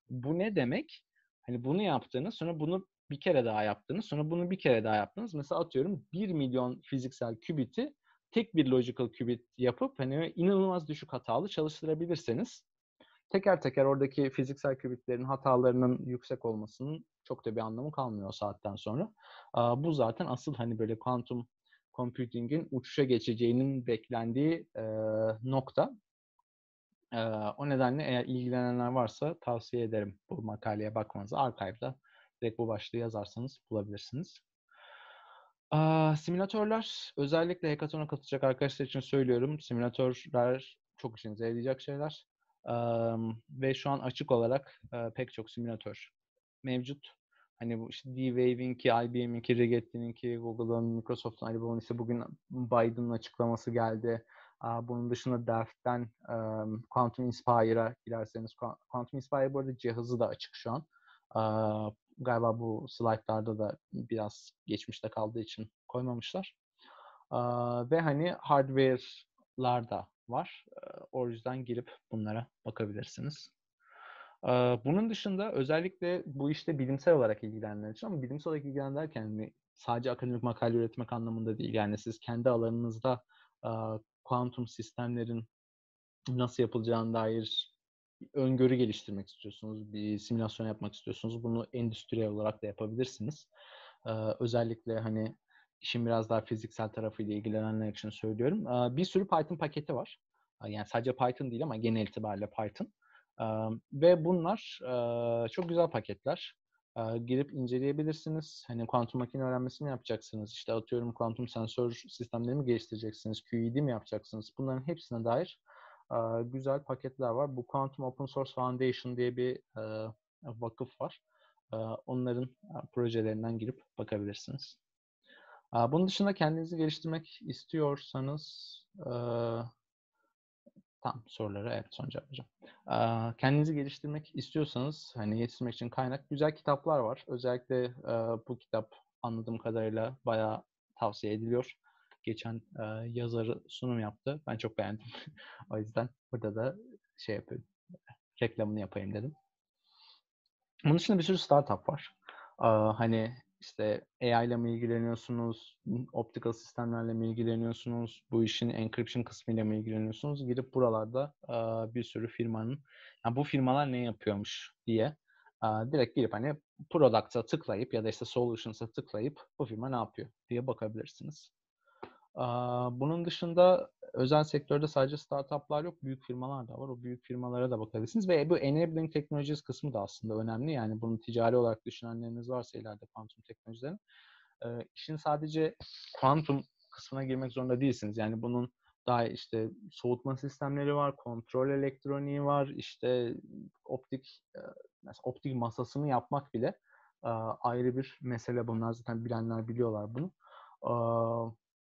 Bu ne demek? Hani bunu yaptığınız, sonra bunu bir kere daha yaptınız, sonra bunu bir kere daha yaptınız. Mesela atıyorum 1 milyon fiziksel kübiti tek bir logical kübit yapıp hani inanılmaz düşük hatalı çalıştırabilirseniz teker teker oradaki fiziksel kübitlerin hatalarının yüksek olmasının çok da bir anlamı kalmıyor o saatten sonra. Bu zaten asıl hani böyle kuantum computing'in uçuşa geçeceğinin beklendiği nokta. O nedenle eğer ilgilenenler varsa tavsiye ederim bu makaleye bakmanızı. Archive'da direkt bu başlığı yazarsanız bulabilirsiniz. Simülatörler özellikle hackathon'a katılacak arkadaşlar için söylüyorum. Simülatörler çok işinize yarayacak şeyler. Ve şu an açık olarak pek çok simülatör mevcut. Hani bu işte D-Wave'inki, IBM'inki, Rigetti'ninki, Google'ın, Microsoft'un, Alibaba'nın işte bugün Biden'ın açıklaması geldi. Bunun dışında Delft'ten Quantum Inspire'a girerseniz, Quantum Inspire bu arada cihazı da açık şu an. Galiba bu slaytlarda da biraz geçmişte kaldığı için koymamışlar. Ve hani hardware'lar da var. O yüzden girip bunlara bakabilirsiniz. Bunun dışında özellikle bu işte bilimsel olarak ilgilenenler için ama bilimsel olarak ilgilenen derken hani sadece akademik makale üretmek anlamında değil. Yani siz kendi alanınızda kuantum sistemlerin nasıl yapılacağına dair öngörü geliştirmek istiyorsunuz, bir simülasyon yapmak istiyorsunuz. Bunu endüstriyel olarak da yapabilirsiniz. Özellikle hani işin biraz daha fiziksel tarafıyla ilgilenenler için söylüyorum. Bir sürü Python paketi var. Yani sadece Python değil ama genel itibariyle Python ve bunlar çok güzel paketler. girip inceleyebilirsiniz. Hani kuantum makine öğrenmesi mi yapacaksınız? İşte atıyorum kuantum sensör sistemleri mi geliştireceksiniz? QED mi yapacaksınız? Bunların hepsine dair güzel paketler var. Bu Quantum Open Source Foundation diye bir vakıf var. onların projelerinden girip bakabilirsiniz. Bunun dışında kendinizi geliştirmek istiyorsanız Tam soruları evet son cevaplayacağım. Kendinizi geliştirmek istiyorsanız hani yetiştirmek için kaynak güzel kitaplar var. Özellikle bu kitap anladığım kadarıyla bayağı tavsiye ediliyor. Geçen yazarı sunum yaptı. Ben çok beğendim. o yüzden burada da şey yapayım. Reklamını yapayım dedim. Bunun dışında bir sürü startup var. Hani işte AI ile mi ilgileniyorsunuz, optical sistemlerle mi ilgileniyorsunuz, bu işin encryption kısmıyla mı ilgileniyorsunuz? Girip buralarda bir sürü firmanın, yani bu firmalar ne yapıyormuş diye direkt girip hani product'a tıklayıp ya da işte solutions'a tıklayıp bu firma ne yapıyor diye bakabilirsiniz. Bunun dışında özel sektörde sadece startuplar yok, büyük firmalar da var. O büyük firmalara da bakabilirsiniz. Ve bu enabling technologies kısmı da aslında önemli. Yani bunu ticari olarak düşünenleriniz varsa ileride kuantum teknolojilerin. işin sadece kuantum kısmına girmek zorunda değilsiniz. Yani bunun daha işte soğutma sistemleri var, kontrol elektroniği var, işte optik mesela optik masasını yapmak bile ayrı bir mesele. Bunlar zaten bilenler biliyorlar bunu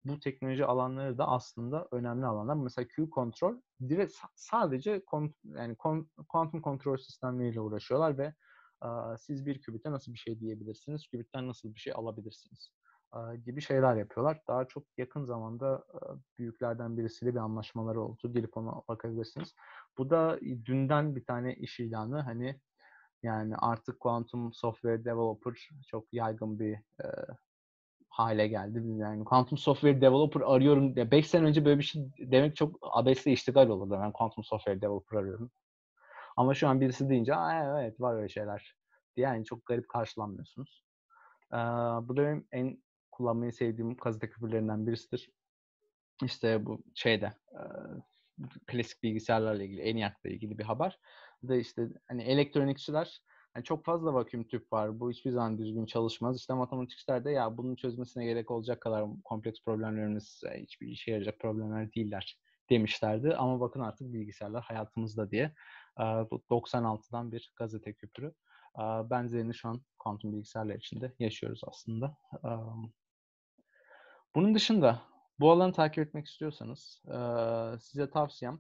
bu teknoloji alanları da aslında önemli alanlar. Mesela Q kontrol direkt sadece kon, yani kuantum kontrol sistemleriyle uğraşıyorlar ve a, siz bir kübite nasıl bir şey diyebilirsiniz, kübitten nasıl bir şey alabilirsiniz a, gibi şeyler yapıyorlar. Daha çok yakın zamanda a, büyüklerden birisiyle bir anlaşmaları oldu. Gelip ona bakabilirsiniz. Bu da dünden bir tane iş ilanı. Hani yani artık kuantum software developer çok yaygın bir e, hale geldi. Yani Quantum Software Developer arıyorum. 5 sene önce böyle bir şey demek çok abesle iştigal olurdu. Ben Quantum Software Developer arıyorum. Ama şu an birisi deyince evet var öyle şeyler diye yani çok garip karşılanmıyorsunuz. Ee, bu da benim en kullanmayı sevdiğim gazete küpürlerinden birisidir. İşte bu şeyde klasik bilgisayarlarla ilgili, ENIAC'la ilgili bir haber. Da işte hani elektronikçiler yani çok fazla vakum tüp var. Bu hiçbir zaman düzgün çalışmaz. İşte matematikçiler de ya bunun çözmesine gerek olacak kadar kompleks problemlerimiz hiçbir işe yarayacak problemler değiller demişlerdi. Ama bakın artık bilgisayarlar hayatımızda diye 96'dan bir gazete küpürü. Benzerini şu an kuantum bilgisayarlar içinde yaşıyoruz aslında. Bunun dışında bu alanı takip etmek istiyorsanız size tavsiyem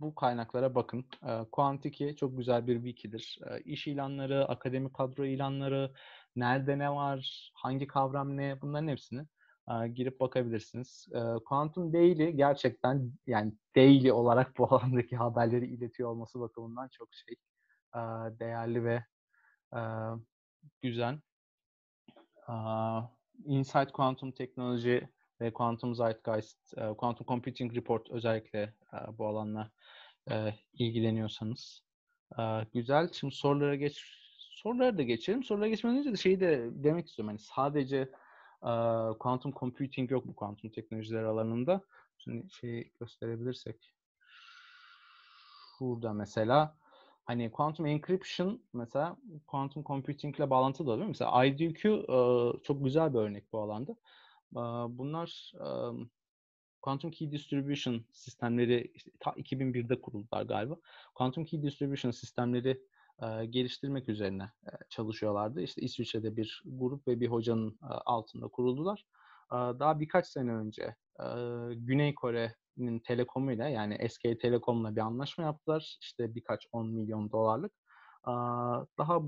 bu kaynaklara bakın. Quantiki çok güzel bir wiki'dir. İş ilanları, akademik kadro ilanları, nerede ne var, hangi kavram ne bunların hepsini girip bakabilirsiniz. Quantum Daily gerçekten yani daily olarak bu alandaki haberleri iletiyor olması bakımından çok şey değerli ve güzel. Insight Quantum Teknoloji ve Quantum Zeitgeist, Quantum Computing Report özellikle bu alanla ilgileniyorsanız. Güzel. Şimdi sorulara geç sorulara da geçelim. Sorulara geçmeden önce de şeyi de demek istiyorum. Hani sadece quantum computing yok bu kuantum teknolojileri alanında. Şimdi şeyi gösterebilirsek. Şurada mesela hani quantum encryption mesela quantum computing ile bağlantılı değil mi? Mesela IDQ çok güzel bir örnek bu alanda. Bunlar Quantum Key Distribution sistemleri ta 2001'de kuruldular galiba. Quantum Key Distribution sistemleri geliştirmek üzerine çalışıyorlardı. İşte İsviçre'de bir grup ve bir hocanın altında kuruldular. Daha birkaç sene önce Güney Kore'nin telekomuyla yani SK Telekom'la bir anlaşma yaptılar. İşte birkaç 10 milyon dolarlık. Daha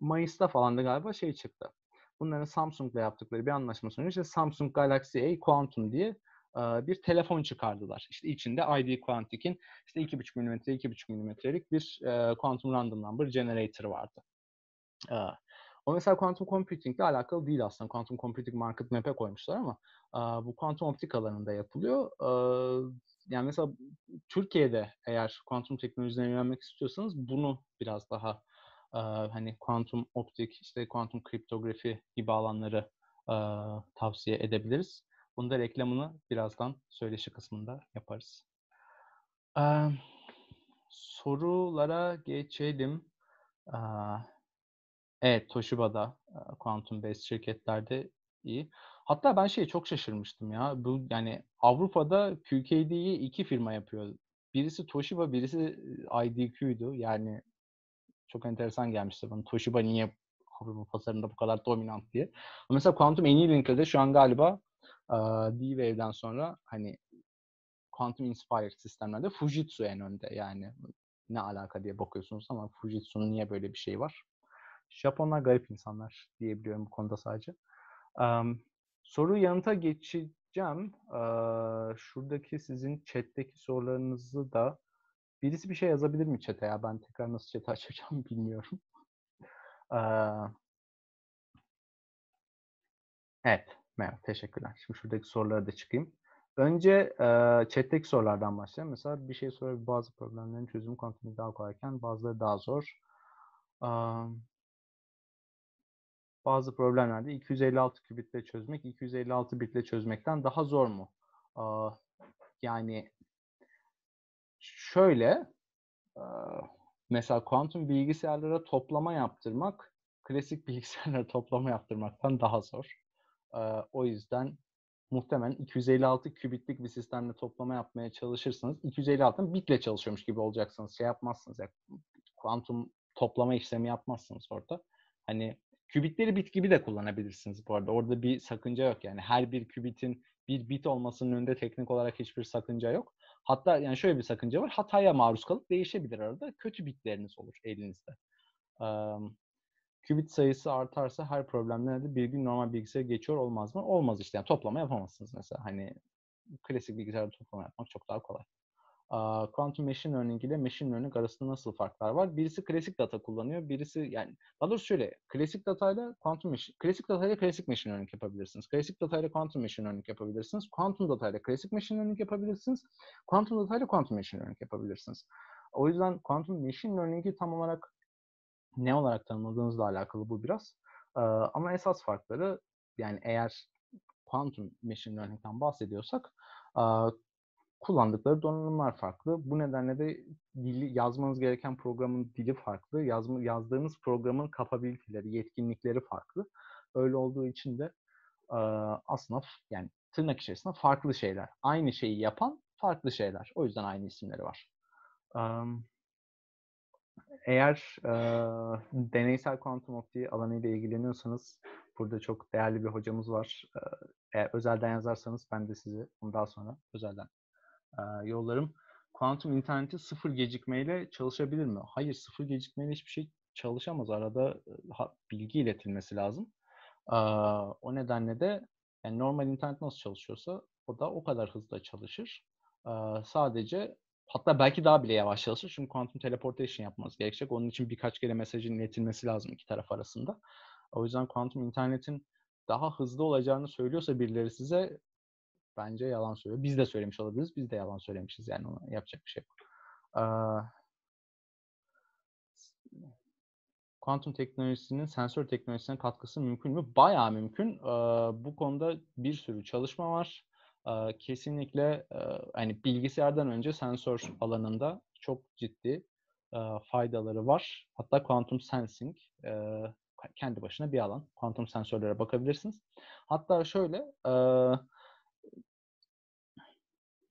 Mayıs'ta falan da galiba şey çıktı. Bunların Samsung'la yaptıkları bir anlaşma sonucu işte Samsung Galaxy A Quantum diye bir telefon çıkardılar. İşte içinde ID Quantic'in işte 2.5 mm, 2.5 mm'lik bir Quantum Random Number Generator vardı. O mesela quantum computing ile alakalı değil aslında. Quantum computing market map'e koymuşlar ama bu kuantum optik alanında yapılıyor. Yani mesela Türkiye'de eğer kuantum teknolojilerine yönelmek istiyorsanız bunu biraz daha hani kuantum optik, işte kuantum kriptografi gibi alanları tavsiye edebiliriz. Bunu da reklamını birazdan söyleşi kısmında yaparız. Sorulara geçelim. Ee, evet, Toshiba'da Quantum Based şirketlerde iyi. Hatta ben şey çok şaşırmıştım ya. Bu yani Avrupa'da QKD'yi iki firma yapıyor. Birisi Toshiba, birisi IDQ'ydu. Yani çok enteresan gelmişti bana. Toshiba niye Avrupa pazarında bu kadar dominant diye. Mesela Quantum Annealing'de şu an galiba D-Wave'den sonra hani Quantum Inspired sistemlerde Fujitsu en önde yani ne alaka diye bakıyorsunuz ama Fujitsu'nun niye böyle bir şey var? Japonlar garip insanlar diyebiliyorum bu konuda sadece. Um, soru yanıta geçeceğim. Uh, şuradaki sizin chat'teki sorularınızı da birisi bir şey yazabilir mi chat'e ya? Ben tekrar nasıl chat'i açacağım bilmiyorum. Uh, evet. Merhaba, teşekkürler. Şimdi şuradaki sorulara da çıkayım. Önce e, chat'teki sorulardan başlayalım. Mesela bir şey soruyor. Bazı problemlerin çözümü kuantum daha kolayken bazıları daha zor. Um, bazı problemlerde 256 kübitle çözmek 256 bitle çözmekten daha zor mu? Uh, yani şöyle mesela kuantum bilgisayarlara toplama yaptırmak klasik bilgisayarlara toplama yaptırmaktan daha zor o yüzden muhtemelen 256 kübitlik bir sistemle toplama yapmaya çalışırsanız 256'ın bitle çalışıyormuş gibi olacaksınız. Şey yapmazsınız ya kuantum toplama işlemi yapmazsınız orada. Hani kübitleri bit gibi de kullanabilirsiniz bu arada. Orada bir sakınca yok yani. Her bir kübitin bir bit olmasının önünde teknik olarak hiçbir sakınca yok. Hatta yani şöyle bir sakınca var. Hataya maruz kalıp değişebilir arada. Kötü bitleriniz olur elinizde. Qubit sayısı artarsa her problemden de bir gün normal bilgisayara geçiyor olmaz mı? Olmaz işte. Yani toplama yapamazsınız mesela. Hani klasik bilgisayarda toplama yapmak çok daha kolay. Quantum Machine Learning ile Machine Learning arasında nasıl farklar var? Birisi klasik data kullanıyor. Birisi yani daha doğrusu şöyle klasik datayla Quantum Machine klasik datayla klasik Machine Learning yapabilirsiniz. Klasik datayla Quantum Machine Learning yapabilirsiniz. Quantum datayla klasik Machine Learning yapabilirsiniz. Quantum datayla Quantum Machine Learning yapabilirsiniz. O yüzden Quantum Machine Learning'i tam olarak ne olarak tanımladığınızla alakalı bu biraz. Ee, ama esas farkları yani eğer quantum machine learning'den bahsediyorsak kullandıkları donanımlar farklı. Bu nedenle de dili, yazmanız gereken programın dili farklı. Yazma, yazdığınız programın kapabiliteleri, yetkinlikleri farklı. Öyle olduğu için de aslında yani tırnak içerisinde farklı şeyler. Aynı şeyi yapan farklı şeyler. O yüzden aynı isimleri var. Eğer e, deneysel kuantum optiği alanıyla ilgileniyorsanız burada çok değerli bir hocamız var. Eğer özelden yazarsanız ben de sizi ondan sonra özelden e, yollarım. Kuantum interneti sıfır gecikmeyle çalışabilir mi? Hayır, sıfır gecikmeyle hiçbir şey çalışamaz. Arada bilgi iletilmesi lazım. E, o nedenle de yani normal internet nasıl çalışıyorsa o da o kadar hızlı çalışır. E, sadece hatta belki daha bile yavaş çalışır. Çünkü quantum teleportation yapmanız gerekecek. Onun için birkaç kere mesajın iletilmesi lazım iki taraf arasında. O yüzden kuantum internetin daha hızlı olacağını söylüyorsa birileri size bence yalan söylüyor. Biz de söylemiş olabiliriz. Biz de yalan söylemişiz. Yani ona yapacak bir şey yok. Kuantum teknolojisinin sensör teknolojisine katkısı mümkün mü? Bayağı mümkün. Bu konuda bir sürü çalışma var. Kesinlikle hani bilgisayardan önce sensör alanında çok ciddi faydaları var. Hatta quantum sensing kendi başına bir alan. Kuantum sensörlere bakabilirsiniz. Hatta şöyle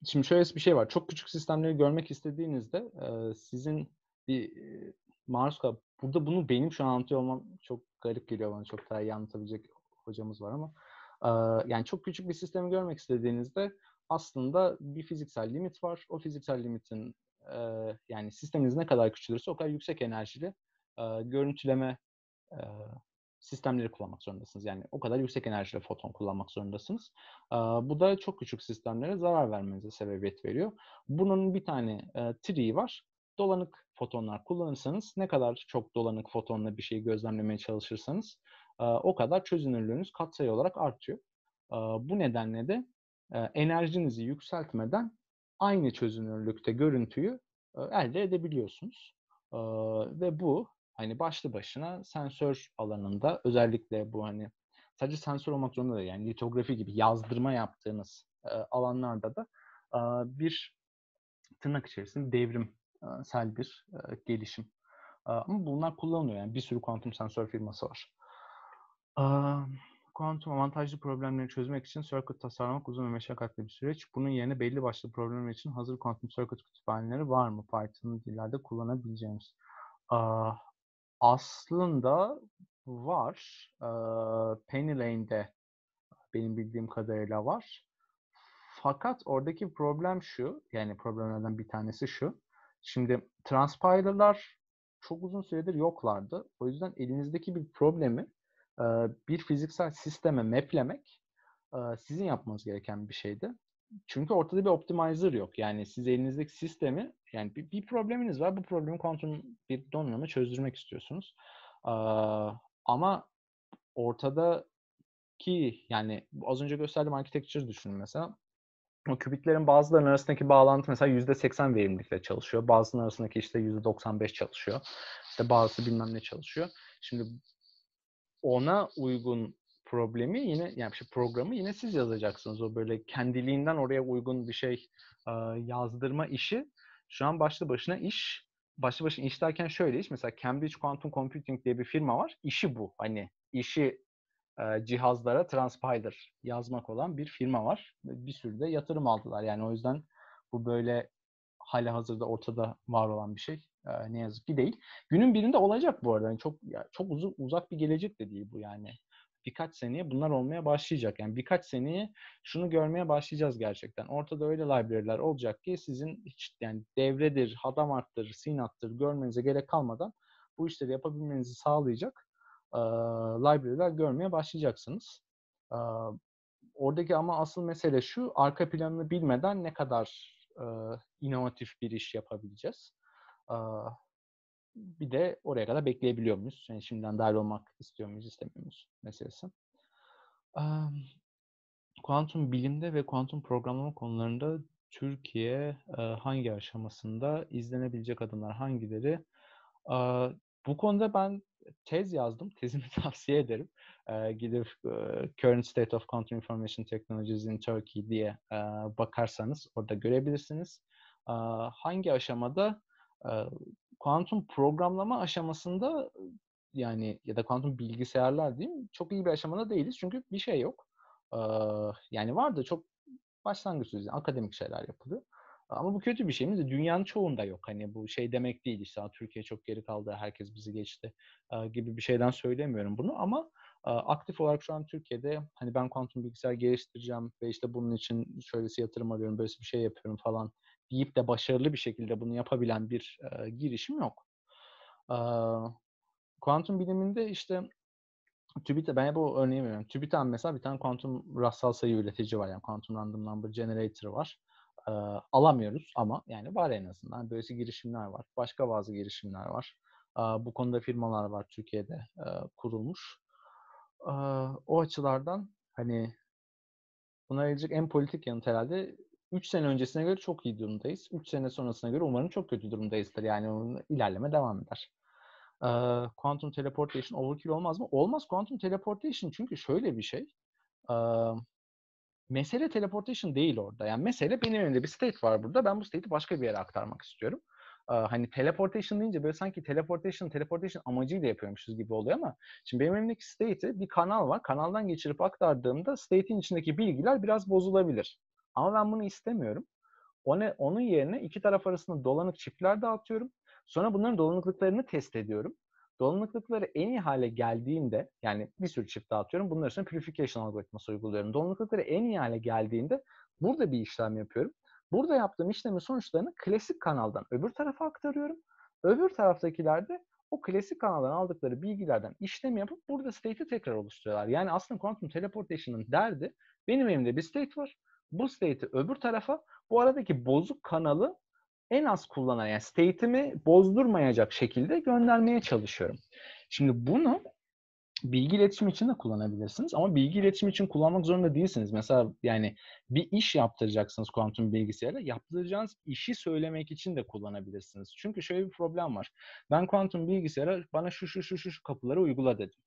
Şimdi şöyle bir şey var. Çok küçük sistemleri görmek istediğinizde sizin bir e, maruz kal. Burada bunu benim şu an anlatıyor olmam çok garip geliyor bana. Çok daha iyi anlatabilecek hocamız var ama yani çok küçük bir sistemi görmek istediğinizde aslında bir fiziksel limit var. O fiziksel limitin yani sisteminiz ne kadar küçülürse o kadar yüksek enerjili görüntüleme sistemleri kullanmak zorundasınız. Yani o kadar yüksek enerjili foton kullanmak zorundasınız. Bu da çok küçük sistemlere zarar vermenize sebebiyet veriyor. Bunun bir tane triği var. Dolanık fotonlar kullanırsanız ne kadar çok dolanık fotonla bir şeyi gözlemlemeye çalışırsanız o kadar çözünürlüğünüz katsayı olarak artıyor. Bu nedenle de enerjinizi yükseltmeden aynı çözünürlükte görüntüyü elde edebiliyorsunuz. Ve bu hani başlı başına sensör alanında özellikle bu hani sadece sensör olmak zorunda değil yani litografi gibi yazdırma yaptığınız e, alanlarda da e, bir tırnak içerisinde devrimsel bir e, gelişim. E, ama bunlar kullanılıyor yani bir sürü kuantum sensör firması var. E, kuantum avantajlı problemleri çözmek için circuit tasarlamak uzun ve meşakkatli bir süreç. Bunun yerine belli başlı problemler için hazır kuantum circuit kütüphaneleri var mı? Python dillerde kullanabileceğimiz. Aslında var. Eee, Penny Lane'de benim bildiğim kadarıyla var. Fakat oradaki problem şu, yani problemlerden bir tanesi şu. Şimdi transpiler'lar çok uzun süredir yoklardı. O yüzden elinizdeki bir problemi bir fiziksel sisteme maplemek sizin yapmanız gereken bir şeydi. Çünkü ortada bir optimizer yok. Yani siz elinizdeki sistemi yani bir, bir probleminiz var. Bu problemi kuantum bir donanıma çözdürmek istiyorsunuz. Ee, ama ortada ki yani az önce gösterdiğim architecture düşünün mesela. O kübitlerin bazılarının arasındaki bağlantı mesela %80 verimlilikle çalışıyor. Bazılarının arasındaki işte %95 çalışıyor. İşte bazısı bilmem ne çalışıyor. Şimdi ona uygun problemi yine yani şey, programı yine siz yazacaksınız. O böyle kendiliğinden oraya uygun bir şey e, yazdırma işi şu an başlı başına iş. Başlı başına iş derken şöyle iş. Mesela Cambridge Quantum Computing diye bir firma var. İşi bu. Hani işi e, cihazlara transpiler yazmak olan bir firma var. Bir sürü de yatırım aldılar. Yani o yüzden bu böyle hali hazırda ortada var olan bir şey. E, ne yazık ki değil. Günün birinde olacak bu arada. Yani çok ya, çok uzun, uzak bir gelecek de değil bu yani birkaç seneye bunlar olmaya başlayacak. Yani birkaç seneye şunu görmeye başlayacağız gerçekten. Ortada öyle library'ler olacak ki sizin hiç yani devredir, hadamarttır, sinattır görmenize gerek kalmadan bu işleri yapabilmenizi sağlayacak e, library'ler görmeye başlayacaksınız. E, oradaki ama asıl mesele şu, arka planını bilmeden ne kadar e, inovatif bir iş yapabileceğiz. E, bir de oraya kadar bekleyebiliyor muyuz? Yani şimdiden dahil olmak istiyor muyuz, istemiyor muyuz meselesi. Kuantum bilimde ve kuantum programlama konularında Türkiye hangi aşamasında izlenebilecek adımlar hangileri? Bu konuda ben tez yazdım. Tezimi tavsiye ederim. Gidip Current State of Quantum Information Technologies in Turkey diye bakarsanız orada görebilirsiniz. Hangi aşamada kuantum programlama aşamasında yani ya da kuantum bilgisayarlar diyeyim çok iyi bir aşamada değiliz. Çünkü bir şey yok. E, yani var da çok başlangıç düzeyi akademik şeyler yapılıyor. Ama bu kötü bir şey mi? Dünyanın çoğunda yok. Hani bu şey demek değil işte Türkiye çok geri kaldı, herkes bizi geçti gibi bir şeyden söylemiyorum bunu ama aktif olarak şu an Türkiye'de hani ben kuantum bilgisayar geliştireceğim ve işte bunun için şöylesi yatırım arıyorum, böyle bir şey yapıyorum falan deyip de başarılı bir şekilde bunu yapabilen bir girişim yok. Kuantum biliminde işte TÜBİTAK, ben bu örneği veriyorum. TÜBİTAK mesela bir tane kuantum rastsal sayı üretici var. Yani kuantum random number generator var e, alamıyoruz ama yani var en azından. Böylesi girişimler var. Başka bazı girişimler var. E, bu konuda firmalar var Türkiye'de e, kurulmuş. E, o açılardan hani buna gelecek en politik yanıt herhalde 3 sene öncesine göre çok iyi durumdayız. 3 sene sonrasına göre umarım çok kötü durumdayızdır. Yani ilerleme devam eder. Uh, quantum teleportation overkill olmaz mı? Olmaz quantum teleportation çünkü şöyle bir şey. Uh, mesele teleportation değil orada. Yani mesele benim elimde bir state var burada. Ben bu state'i başka bir yere aktarmak istiyorum. Ee, hani teleportation deyince böyle sanki teleportation teleportation amacıyla yapıyormuşuz gibi oluyor ama şimdi benim elimdeki state'i bir kanal var. Kanaldan geçirip aktardığımda state'in içindeki bilgiler biraz bozulabilir. Ama ben bunu istemiyorum. Onu, onun yerine iki taraf arasında dolanık çipler dağıtıyorum. Sonra bunların dolanıklıklarını test ediyorum. Dolanıklıkları en iyi hale geldiğinde yani bir sürü çift dağıtıyorum. Bunlar için purification algoritması uyguluyorum. Dolanıklıkları en iyi hale geldiğinde burada bir işlem yapıyorum. Burada yaptığım işlemin sonuçlarını klasik kanaldan öbür tarafa aktarıyorum. Öbür taraftakiler de o klasik kanaldan aldıkları bilgilerden işlem yapıp burada state'i tekrar oluşturuyorlar. Yani aslında quantum teleportation'ın derdi benim elimde bir state var. Bu state'i öbür tarafa bu aradaki bozuk kanalı en az kullanan yani state'imi bozdurmayacak şekilde göndermeye çalışıyorum. Şimdi bunu bilgi iletişim için de kullanabilirsiniz ama bilgi iletişim için kullanmak zorunda değilsiniz. Mesela yani bir iş yaptıracaksınız kuantum bilgisayarla. Yaptıracağınız işi söylemek için de kullanabilirsiniz. Çünkü şöyle bir problem var. Ben kuantum bilgisayara bana şu şu şu şu kapıları uygula dedim.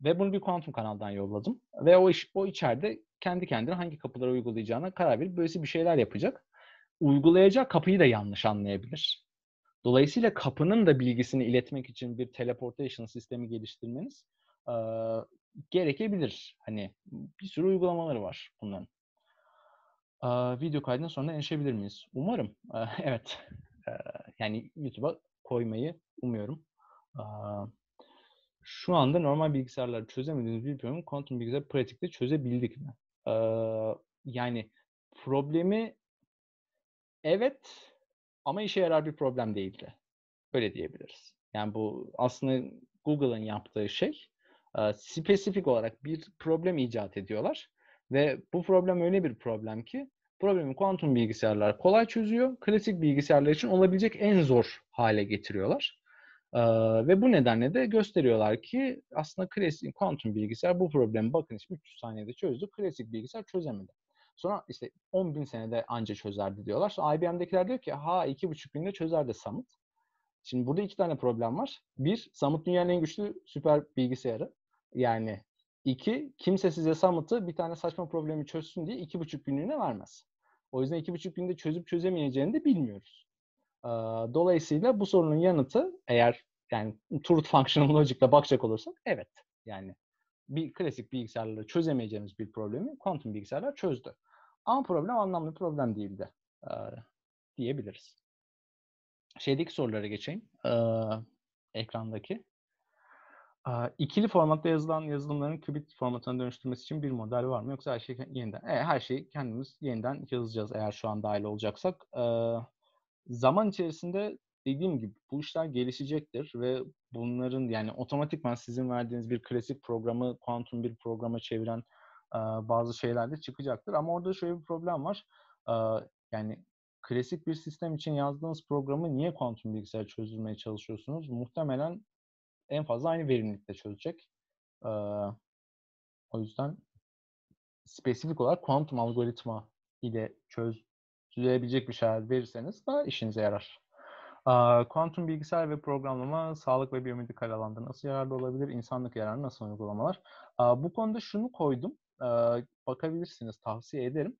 Ve bunu bir kuantum kanaldan yolladım. Ve o iş o içeride kendi kendine hangi kapıları uygulayacağına karar verip böylesi bir şeyler yapacak uygulayacak kapıyı da yanlış anlayabilir. Dolayısıyla kapının da bilgisini iletmek için bir teleportation sistemi geliştirmeniz e, gerekebilir. Hani bir sürü uygulamaları var bunların. E, video kaydından sonra erişebilir miyiz? Umarım. E, evet. E, yani YouTube'a koymayı umuyorum. E, şu anda normal bilgisayarları çözemediğimiz bir problemi kuantum bilgisayar pratikte çözebildik mi? E, yani problemi Evet ama işe yarar bir problem değildi. Öyle diyebiliriz. Yani bu aslında Google'ın yaptığı şey spesifik olarak bir problem icat ediyorlar ve bu problem öyle bir problem ki problemi kuantum bilgisayarlar kolay çözüyor. Klasik bilgisayarlar için olabilecek en zor hale getiriyorlar. Ve bu nedenle de gösteriyorlar ki aslında klasik kuantum bilgisayar bu problemi bakın 300 saniyede çözdü. Klasik bilgisayar çözemedi. Sonra işte 10 bin senede anca çözerdi diyorlar. Sonra IBM'dekiler diyor ki ha iki buçuk günde çözerdi Summit. Şimdi burada iki tane problem var. Bir, Summit dünyanın en güçlü süper bilgisayarı. Yani iki, kimse size Summit'ı bir tane saçma problemi çözsün diye iki buçuk günlüğüne vermez. O yüzden iki buçuk günde çözüp çözemeyeceğini de bilmiyoruz. Dolayısıyla bu sorunun yanıtı eğer yani truth functional logic'le bakacak olursak evet. Yani bir klasik bilgisayarları çözemeyeceğimiz bir problemi kuantum bilgisayarlar çözdü. Ama problem anlamlı bir problem değildi e, diyebiliriz. Şeydeki sorulara geçeyim. E, ekrandaki. E, ikili formatta yazılan yazılımların qubit formatına dönüştürmesi için bir model var mı? Yoksa her şey yeniden? E, her şeyi kendimiz yeniden yazacağız eğer şu an dahil olacaksak. E, zaman içerisinde dediğim gibi bu işler gelişecektir ve bunların yani otomatikman sizin verdiğiniz bir klasik programı kuantum bir programa çeviren bazı şeyler de çıkacaktır. Ama orada şöyle bir problem var. Yani klasik bir sistem için yazdığınız programı niye kuantum bilgisayar çözülmeye çalışıyorsunuz? Muhtemelen en fazla aynı verimlilikte çözecek. O yüzden spesifik olarak kuantum algoritma ile çözülebilecek bir şeyler verirseniz daha işinize yarar. Kuantum bilgisayar ve programlama sağlık ve biyomedikal alanda nasıl yararlı olabilir? İnsanlık yararı nasıl uygulamalar? Bu konuda şunu koydum. Bakabilirsiniz, tavsiye ederim.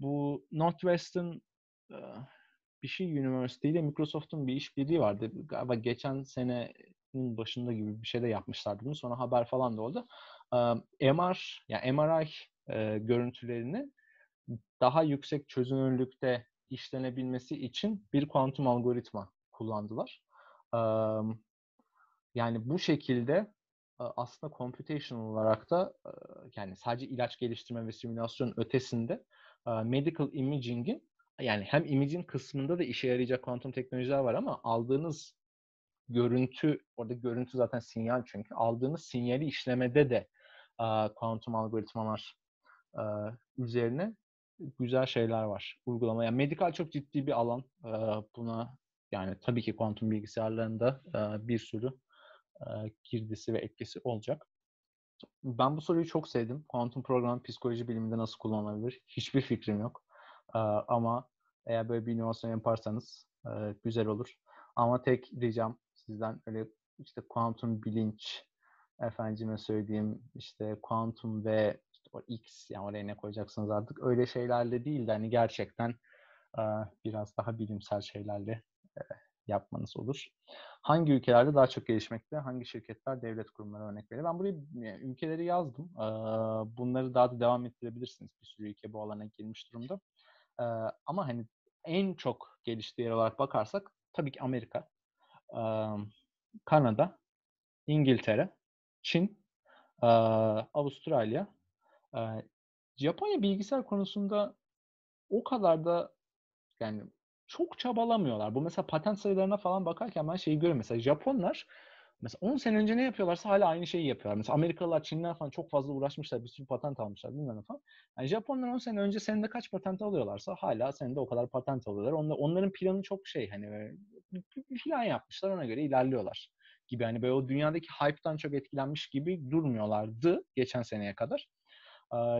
Bu Northwestern bir şey University ile Microsoft'un bir işbirliği vardı. Galiba geçen senenin başında gibi bir şey de yapmışlardı bunu. Sonra haber falan da oldu. MR, yani MRI görüntülerini daha yüksek çözünürlükte işlenebilmesi için bir kuantum algoritma kullandılar. Yani bu şekilde aslında computational olarak da yani sadece ilaç geliştirme ve simülasyon ötesinde medical imaging'in yani hem imaging kısmında da işe yarayacak kuantum teknolojiler var ama aldığınız görüntü, orada görüntü zaten sinyal çünkü, aldığınız sinyali işlemede de kuantum algoritmalar üzerine güzel şeyler var uygulama. Yani medikal çok ciddi bir alan. Buna yani tabii ki kuantum bilgisayarlarında bir sürü girdisi ve etkisi olacak. Ben bu soruyu çok sevdim. Kuantum program psikoloji biliminde nasıl kullanılabilir? Hiçbir fikrim yok. Ama eğer böyle bir inovasyon yaparsanız güzel olur. Ama tek ricam sizden öyle işte kuantum bilinç, efendime söyleyeyim işte kuantum ve o X yani oraya ne koyacaksınız artık öyle şeylerle değil de hani gerçekten biraz daha bilimsel şeylerle yapmanız olur. Hangi ülkelerde daha çok gelişmekte? Hangi şirketler, devlet kurumları örnek veriyor? Ben buraya ülkeleri yazdım. Bunları daha da devam ettirebilirsiniz. Bir sürü ülke bu alana girmiş durumda. Ama hani en çok geliştiği yer olarak bakarsak tabii ki Amerika, Kanada, İngiltere, Çin, Avustralya, Japonya bilgisayar konusunda o kadar da yani çok çabalamıyorlar. Bu mesela patent sayılarına falan bakarken ben şeyi görüyorum. Mesela Japonlar mesela 10 sene önce ne yapıyorlarsa hala aynı şeyi yapıyorlar. Mesela Amerikalılar, Çinliler falan çok fazla uğraşmışlar. Bir sürü patent almışlar bilmem falan. Yani Japonlar 10 sene önce senede kaç patent alıyorlarsa hala senede o kadar patent alıyorlar. Onlar, onların planı çok şey hani plan yapmışlar ona göre ilerliyorlar gibi. Hani böyle o dünyadaki hype'tan çok etkilenmiş gibi durmuyorlardı geçen seneye kadar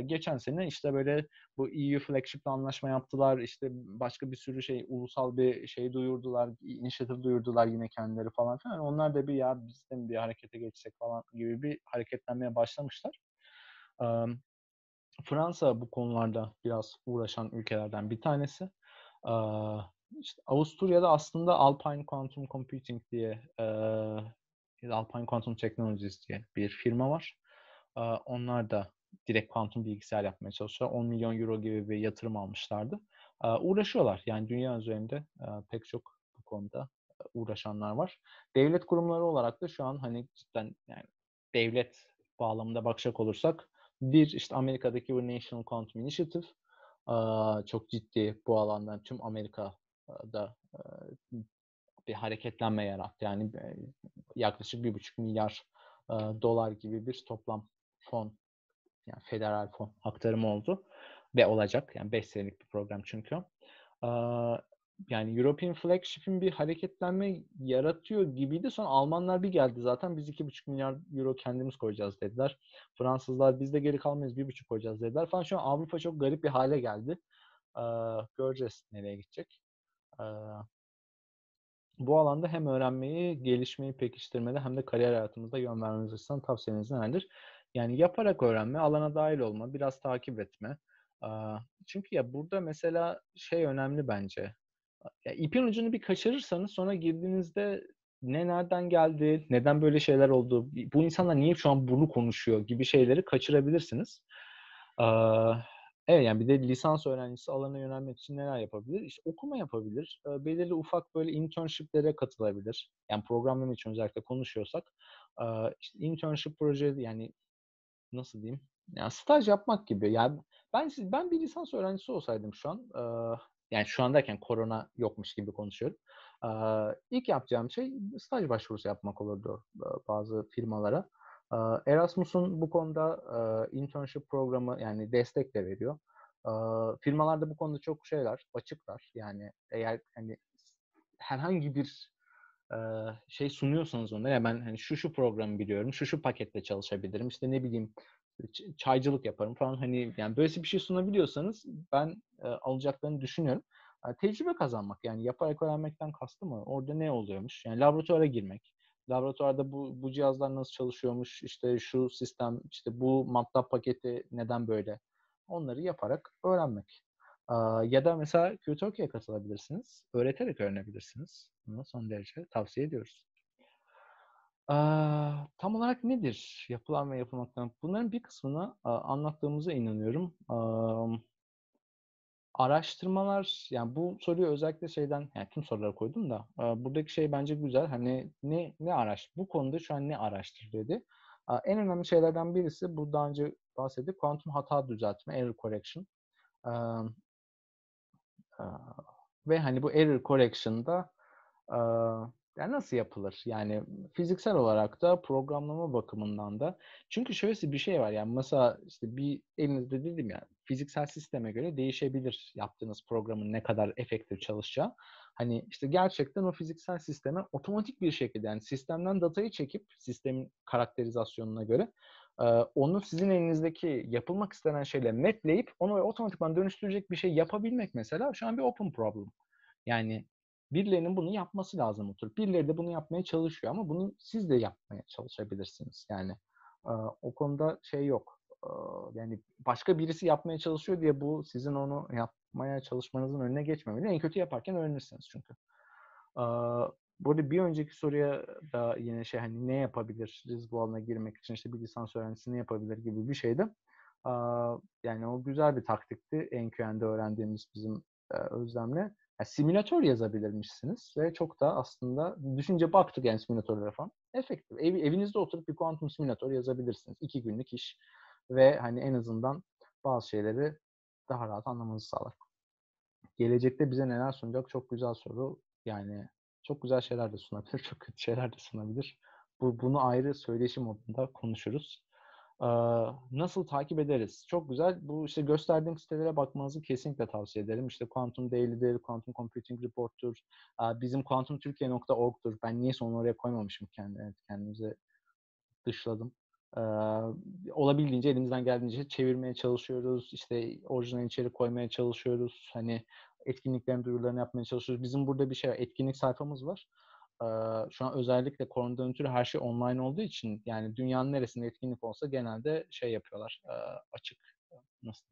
geçen sene işte böyle bu EU flagship anlaşma yaptılar. İşte başka bir sürü şey ulusal bir şey duyurdular, inisiyatif duyurdular yine kendileri falan filan. Onlar da bir ya biz de bir harekete geçsek falan gibi bir hareketlenmeye başlamışlar. Fransa bu konularda biraz uğraşan ülkelerden bir tanesi. İşte Avusturya'da aslında Alpine Quantum Computing diye Alpine Quantum Technologies diye bir firma var. Onlar da direkt kuantum bilgisayar yapmaya çalışıyorlar. 10 milyon euro gibi bir yatırım almışlardı. Uğraşıyorlar. Yani dünya üzerinde pek çok bu konuda uğraşanlar var. Devlet kurumları olarak da şu an hani cidden yani devlet bağlamında bakacak olursak bir işte Amerika'daki bu National Quantum Initiative çok ciddi bu alandan tüm Amerika'da bir hareketlenme yarattı. Yani yaklaşık bir buçuk milyar dolar gibi bir toplam fon yani federal fon aktarımı oldu ve olacak. Yani 5 senelik bir program çünkü. yani European Flagship'in bir hareketlenme yaratıyor gibiydi. Sonra Almanlar bir geldi zaten biz 2,5 milyar euro kendimiz koyacağız dediler. Fransızlar biz de geri kalmayız 1,5 koyacağız dediler falan. Şu an Avrupa çok garip bir hale geldi. göreceğiz nereye gidecek. bu alanda hem öğrenmeyi, gelişmeyi pekiştirmede hem de kariyer hayatımızda yön vermeniz açısından tavsiyeniz nelerdir? Yani yaparak öğrenme, alana dahil olma, biraz takip etme. Çünkü ya burada mesela şey önemli bence. Ya ipin ucunu bir kaçırırsanız sonra girdiğinizde ne nereden geldi, neden böyle şeyler oldu, bu insanlar niye şu an bunu konuşuyor gibi şeyleri kaçırabilirsiniz. Evet yani bir de lisans öğrencisi alana yönelmek için neler yapabilir? İşte okuma yapabilir. Belirli ufak böyle internshiplere katılabilir. Yani programlama için özellikle konuşuyorsak. işte internship proje yani nasıl diyeyim? Yani staj yapmak gibi. Yani ben ben bir lisans öğrencisi olsaydım şu an e, yani şu andayken korona yokmuş gibi konuşuyorum. E, ilk yapacağım şey staj başvurusu yapmak olurdu e, bazı firmalara. E, Erasmus'un bu konuda e, internship programı yani destek de veriyor. E, firmalarda bu konuda çok şeyler açıklar. Yani eğer hani herhangi bir şey sunuyorsanız onlara ya ben hani şu şu programı biliyorum, şu şu pakette çalışabilirim, işte ne bileyim çaycılık yaparım falan hani yani böyle bir şey sunabiliyorsanız ben e, alacaklarını düşünüyorum. Yani tecrübe kazanmak yani yaparak öğrenmekten kastı mı? Orada ne oluyormuş? Yani laboratuvara girmek. Laboratuvarda bu, bu cihazlar nasıl çalışıyormuş? İşte şu sistem, işte bu MATLAB paketi neden böyle? Onları yaparak öğrenmek. Ya da mesela QTalk'ya katılabilirsiniz. Öğreterek öğrenebilirsiniz. Bunu son derece tavsiye ediyoruz. Tam olarak nedir yapılan ve yapılmaktan? Bunların bir kısmını anlattığımıza inanıyorum. Araştırmalar, yani bu soruyu özellikle şeyden, yani tüm soruları koydum da buradaki şey bence güzel. Hani ne ne araş, bu konuda şu an ne araştır dedi. En önemli şeylerden birisi bu daha önce bahsettik. Kuantum hata düzeltme, error correction. Ve hani bu error correction'da yani nasıl yapılır? Yani fiziksel olarak da programlama bakımından da. Çünkü şöyle bir şey var yani mesela işte bir elinizde dedim ya fiziksel sisteme göre değişebilir yaptığınız programın ne kadar efektif çalışacağı. Hani işte gerçekten o fiziksel sisteme otomatik bir şekilde yani sistemden datayı çekip sistemin karakterizasyonuna göre onu sizin elinizdeki yapılmak istenen şeyle mapleyip onu otomatikman dönüştürecek bir şey yapabilmek mesela şu an bir open problem. Yani birilerinin bunu yapması lazım oturup. Birileri de bunu yapmaya çalışıyor ama bunu siz de yapmaya çalışabilirsiniz. Yani o konuda şey yok. Yani başka birisi yapmaya çalışıyor diye bu sizin onu yapmaya çalışmanızın önüne geçmemeli. En kötü yaparken öğrenirsiniz çünkü. Burada bir önceki soruya da yine şey hani ne yapabiliriz bu alana girmek için işte bir lisans öğrencisi ne yapabilir gibi bir şeydi. Yani o güzel bir taktikti. NQN'de öğrendiğimiz bizim Özlem'le. Yani simülatör yazabilirmişsiniz ve çok da aslında düşünce baktık yani simülatörlere falan. Efektif. Ev, evinizde oturup bir kuantum simülatör yazabilirsiniz. İki günlük iş ve hani en azından bazı şeyleri daha rahat anlamanızı sağlar. Gelecekte bize neler sunacak çok güzel soru. Yani çok güzel şeyler de sunabilir, çok kötü şeyler de sunabilir. Bu, bunu ayrı söyleşi modunda konuşuruz. Ee, nasıl takip ederiz? Çok güzel. Bu işte gösterdiğim sitelere bakmanızı kesinlikle tavsiye ederim. İşte Quantum Daily'dir, Quantum Computing Report'tur, bizim quantumturkiye.org'dur. Ben niye onu oraya koymamışım kendi, kendimize dışladım. Ee, olabildiğince elimizden geldiğince çevirmeye çalışıyoruz. İşte orijinal içerik koymaya çalışıyoruz. Hani etkinliklerin duyurularını yapmaya çalışıyoruz. Bizim burada bir şey etkinlik sayfamız var. Ee, şu an özellikle koronadan ötürü her şey online olduğu için yani dünyanın neresinde etkinlik olsa genelde şey yapıyorlar. E, açık nasıl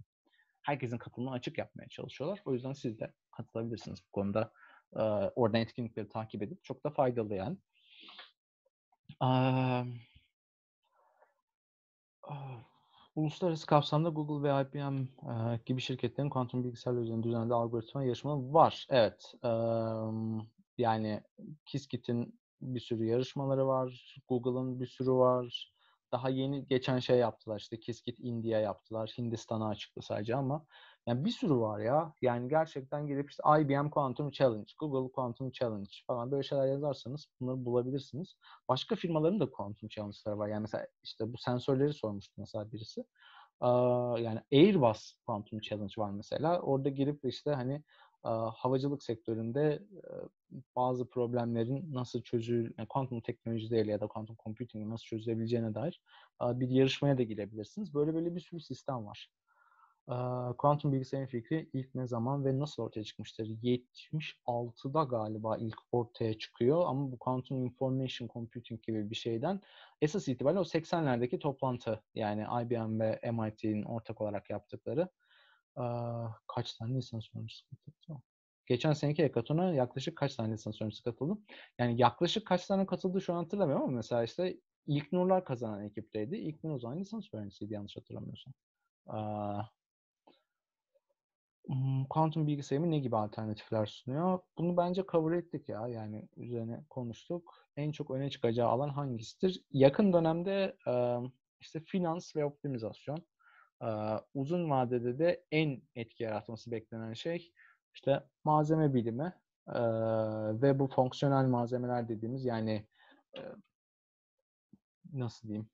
herkesin katılımını açık yapmaya çalışıyorlar. O yüzden siz de katılabilirsiniz bu konuda. E, oradan etkinlikleri takip edip çok da faydalı yani. Ee, Uluslararası kapsamda Google ve IBM e, gibi şirketlerin kuantum bilgisayarlar üzerinde düzenli algoritma yarışmaları var. Evet. E, yani Qiskit'in bir sürü yarışmaları var. Google'ın bir sürü var. Daha yeni geçen şey yaptılar işte Qiskit India yaptılar. Hindistan'a çıktı sadece ama yani bir sürü var ya. Yani gerçekten gidip işte IBM Quantum Challenge, Google Quantum Challenge falan böyle şeyler yazarsanız bunları bulabilirsiniz. Başka firmaların da Quantum Challenge'ları var. Yani mesela işte bu sensörleri sormuştu mesela birisi. Yani Airbus Quantum Challenge var mesela. Orada girip işte hani havacılık sektöründe bazı problemlerin nasıl çözül, yani kuantum teknolojileriyle ya da kuantum computing nasıl çözülebileceğine dair bir yarışmaya da girebilirsiniz. Böyle böyle bir sürü sistem var. Kuantum bilgisayarın fikri ilk ne zaman ve nasıl ortaya çıkmıştır? 76'da galiba ilk ortaya çıkıyor ama bu Quantum Information Computing gibi bir şeyden esas itibariyle o 80'lerdeki toplantı yani IBM ve MIT'nin ortak olarak yaptıkları kaç tane lisans öğrencisi katıldı? Geçen seneki hekatona yaklaşık kaç tane lisans öğrencisi katıldı? Yani yaklaşık kaç tane katıldı şu an hatırlamıyorum ama mesela işte ilk Nurlar kazanan ekipteydi. İlk Nur o zaman lisans öğrencisiydi yanlış hatırlamıyorsam. Kuantum bilgisayarı ne gibi alternatifler sunuyor? Bunu bence cover ettik ya. Yani üzerine konuştuk. En çok öne çıkacağı alan hangisidir? Yakın dönemde işte finans ve optimizasyon. Uzun vadede de en etki yaratması beklenen şey işte malzeme bilimi ve bu fonksiyonel malzemeler dediğimiz yani nasıl diyeyim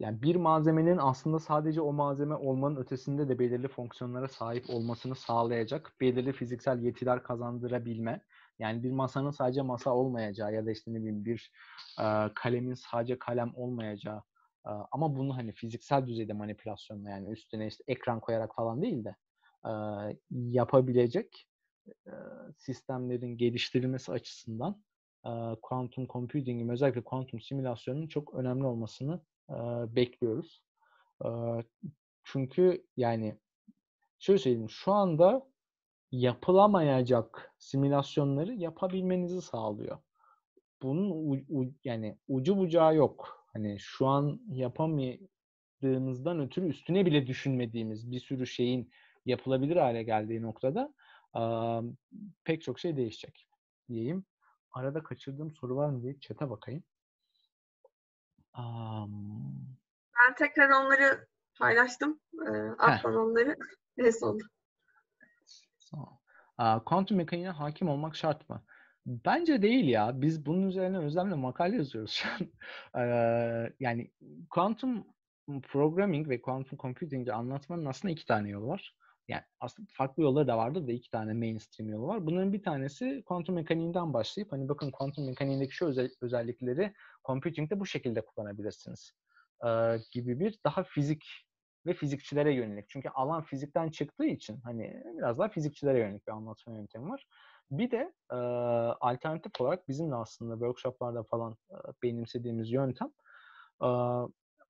yani bir malzemenin aslında sadece o malzeme olmanın ötesinde de belirli fonksiyonlara sahip olmasını sağlayacak belirli fiziksel yetiler kazandırabilme. Yani bir masanın sadece masa olmayacağı ya da işte ne bileyim bir e, kalemin sadece kalem olmayacağı e, ama bunu hani fiziksel düzeyde manipülasyonla yani üstüne işte ekran koyarak falan değil de e, yapabilecek e, sistemlerin geliştirilmesi açısından e, quantum computing'in özellikle kuantum simülasyonunun çok önemli olmasını e, bekliyoruz. E, çünkü yani şöyle söyleyeyim şu anda yapılamayacak simülasyonları yapabilmenizi sağlıyor. Bunun u, u, yani ucu bucağı yok. Hani şu an yapamadığımızdan ötürü üstüne bile düşünmediğimiz bir sürü şeyin yapılabilir hale geldiği noktada um, pek çok şey değişecek diyeyim. Arada kaçırdığım soru var mı diye chat'e bakayım. Um... Ben tekrar onları paylaştım. E, atlan onları. Ne oldu. Kuantum mekaniğine hakim olmak şart mı? Bence değil ya. Biz bunun üzerine özlemle makale yazıyoruz şu an. yani kuantum programming ve quantum computing'i anlatmanın aslında iki tane yolu var. Yani aslında farklı yolları da vardı da iki tane mainstream yolu var. Bunların bir tanesi kuantum mekaniğinden başlayıp hani bakın kuantum mekaniğindeki şu özel, özellikleri computing'de bu şekilde kullanabilirsiniz gibi bir daha fizik ve fizikçilere yönelik. Çünkü alan fizikten çıktığı için hani biraz daha fizikçilere yönelik bir anlatma yöntemi var. Bir de e, alternatif olarak bizim de aslında workshoplarda falan e, benimsediğimiz yöntem e,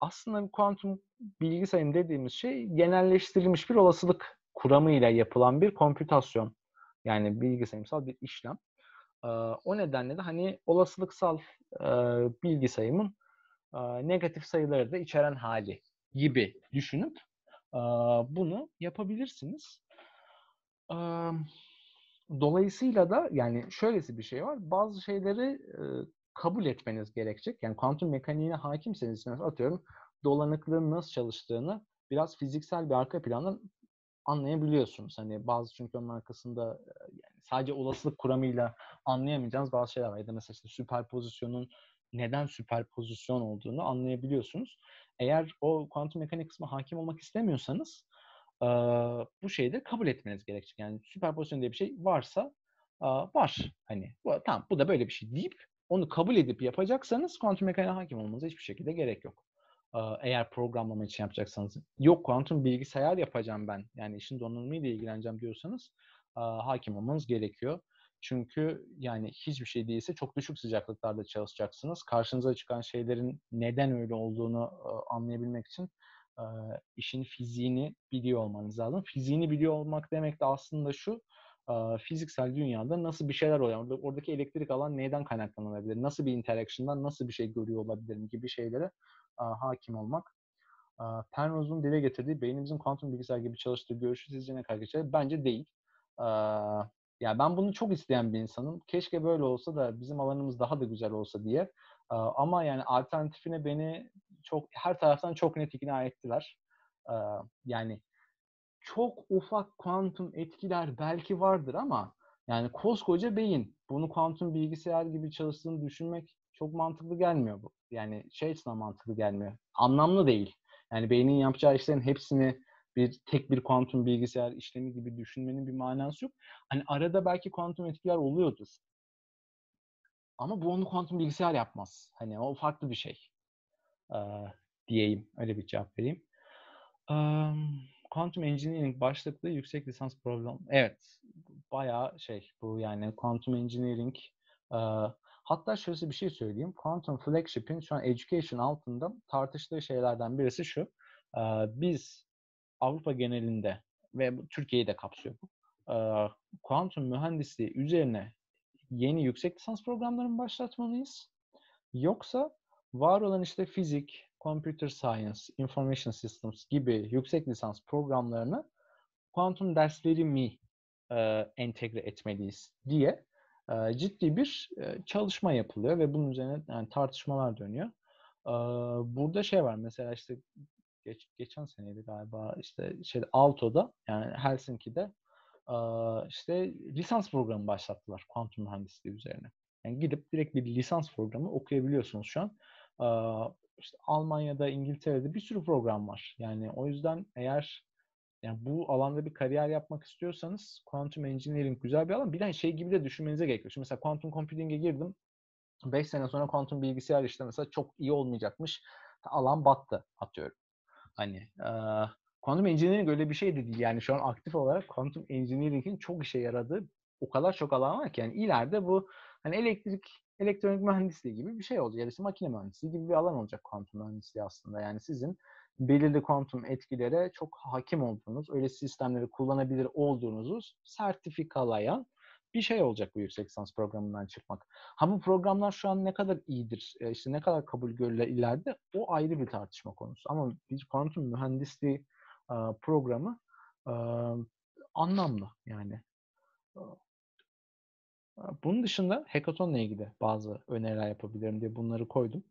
aslında kuantum bilgisayarın dediğimiz şey genelleştirilmiş bir olasılık kuramıyla yapılan bir kompütasyon. Yani bilgisayarımsal bir işlem. E, o nedenle de hani olasılıksal e, e, negatif sayıları da içeren hali gibi düşünüp e, bunu yapabilirsiniz. E, Dolayısıyla da yani şöylesi bir şey var. Bazı şeyleri e, kabul etmeniz gerekecek. Yani kuantum mekaniğine hakimseniz atıyorum dolanıklığın nasıl çalıştığını biraz fiziksel bir arka plandan anlayabiliyorsunuz. Hani bazı çünkü onun arkasında yani sadece olasılık kuramıyla anlayamayacağınız bazı şeyler var. Ya da mesela işte süperpozisyonun neden süperpozisyon olduğunu anlayabiliyorsunuz. Eğer o kuantum mekanik kısmı hakim olmak istemiyorsanız bu şeyi de kabul etmeniz gerekecek. Yani süperpozisyon diye bir şey varsa var. Hani bu, tamam bu da böyle bir şey deyip onu kabul edip yapacaksanız kuantum mekaniğe hakim olmanıza hiçbir şekilde gerek yok. Eğer programlama için yapacaksanız. Yok kuantum bilgisayar yapacağım ben. Yani işin donanımıyla ilgileneceğim diyorsanız hakim olmanız gerekiyor. Çünkü yani hiçbir şey değilse çok düşük sıcaklıklarda çalışacaksınız. Karşınıza çıkan şeylerin neden öyle olduğunu anlayabilmek için işin fiziğini biliyor olmanız lazım. Fiziğini biliyor olmak demek de aslında şu, fiziksel dünyada nasıl bir şeyler oluyor? Oradaki elektrik alan neyden kaynaklanabilir? Nasıl bir interaction'dan nasıl bir şey görüyor olabilirim gibi şeylere hakim olmak. Penrose'un dile getirdiği beynimizin kuantum bilgisayar gibi çalıştığı görüşü sizce ne kadar geçerli? Bence değil. Yani ben bunu çok isteyen bir insanım. Keşke böyle olsa da bizim alanımız daha da güzel olsa diye. Ama yani alternatifine beni çok her taraftan çok net ikna ettiler. Yani çok ufak kuantum etkiler belki vardır ama yani koskoca beyin bunu kuantum bilgisayar gibi çalıştığını düşünmek çok mantıklı gelmiyor bu. Yani şey açısından mantıklı gelmiyor. Anlamlı değil. Yani beynin yapacağı işlerin hepsini bir tek bir kuantum bilgisayar işlemi gibi düşünmenin bir manası yok. Hani arada belki kuantum etkiler oluyordur. Ama bu onu kuantum bilgisayar yapmaz. Hani o farklı bir şey e, diyeyim. Öyle bir cevap vereyim. Um, Quantum Engineering başlıklı yüksek lisans programı. Evet. Bayağı şey bu yani Quantum Engineering hatta şöyle bir şey söyleyeyim. Quantum Flagship'in şu an Education altında tartıştığı şeylerden birisi şu. Biz Avrupa genelinde ve Türkiye'yi de kapsıyor bu. Kuantum mühendisliği üzerine yeni yüksek lisans programlarını başlatmalıyız? Yoksa var olan işte fizik, computer science, information systems gibi yüksek lisans programlarını kuantum dersleri mi e, entegre etmeliyiz diye ciddi bir çalışma yapılıyor ve bunun üzerine yani tartışmalar dönüyor. Burada şey var mesela işte geç, geçen seneydi galiba işte şey Alto'da yani Helsinki'de işte lisans programı başlattılar kuantum mühendisliği üzerine. Yani gidip direkt bir lisans programı okuyabiliyorsunuz şu an işte Almanya'da, İngiltere'de bir sürü program var. Yani o yüzden eğer yani bu alanda bir kariyer yapmak istiyorsanız quantum engineering güzel bir alan. Bir de şey gibi de düşünmenize gerekiyor. Şimdi mesela quantum computing'e girdim. 5 sene sonra quantum bilgisayar işte mesela çok iyi olmayacakmış. Alan battı atıyorum. Hani Quantum Engineering öyle bir şey de değil. Yani şu an aktif olarak Quantum Engineering'in çok işe yaradığı o kadar çok alan var ki yani ileride bu hani elektrik elektronik mühendisliği gibi bir şey olacak. Ya da işte makine mühendisliği gibi bir alan olacak kuantum mühendisliği aslında. Yani sizin belirli kuantum etkilere çok hakim olduğunuz, öyle sistemleri kullanabilir olduğunuzu sertifikalayan bir şey olacak bu yüksek lisans programından çıkmak. Ha bu programlar şu an ne kadar iyidir, e, işte ne kadar kabul görürler ileride o ayrı bir tartışma konusu. Ama bir kuantum mühendisliği e, programı e, anlamlı yani. Bunun dışında hackathonla ilgili bazı öneriler yapabilirim diye bunları koydum.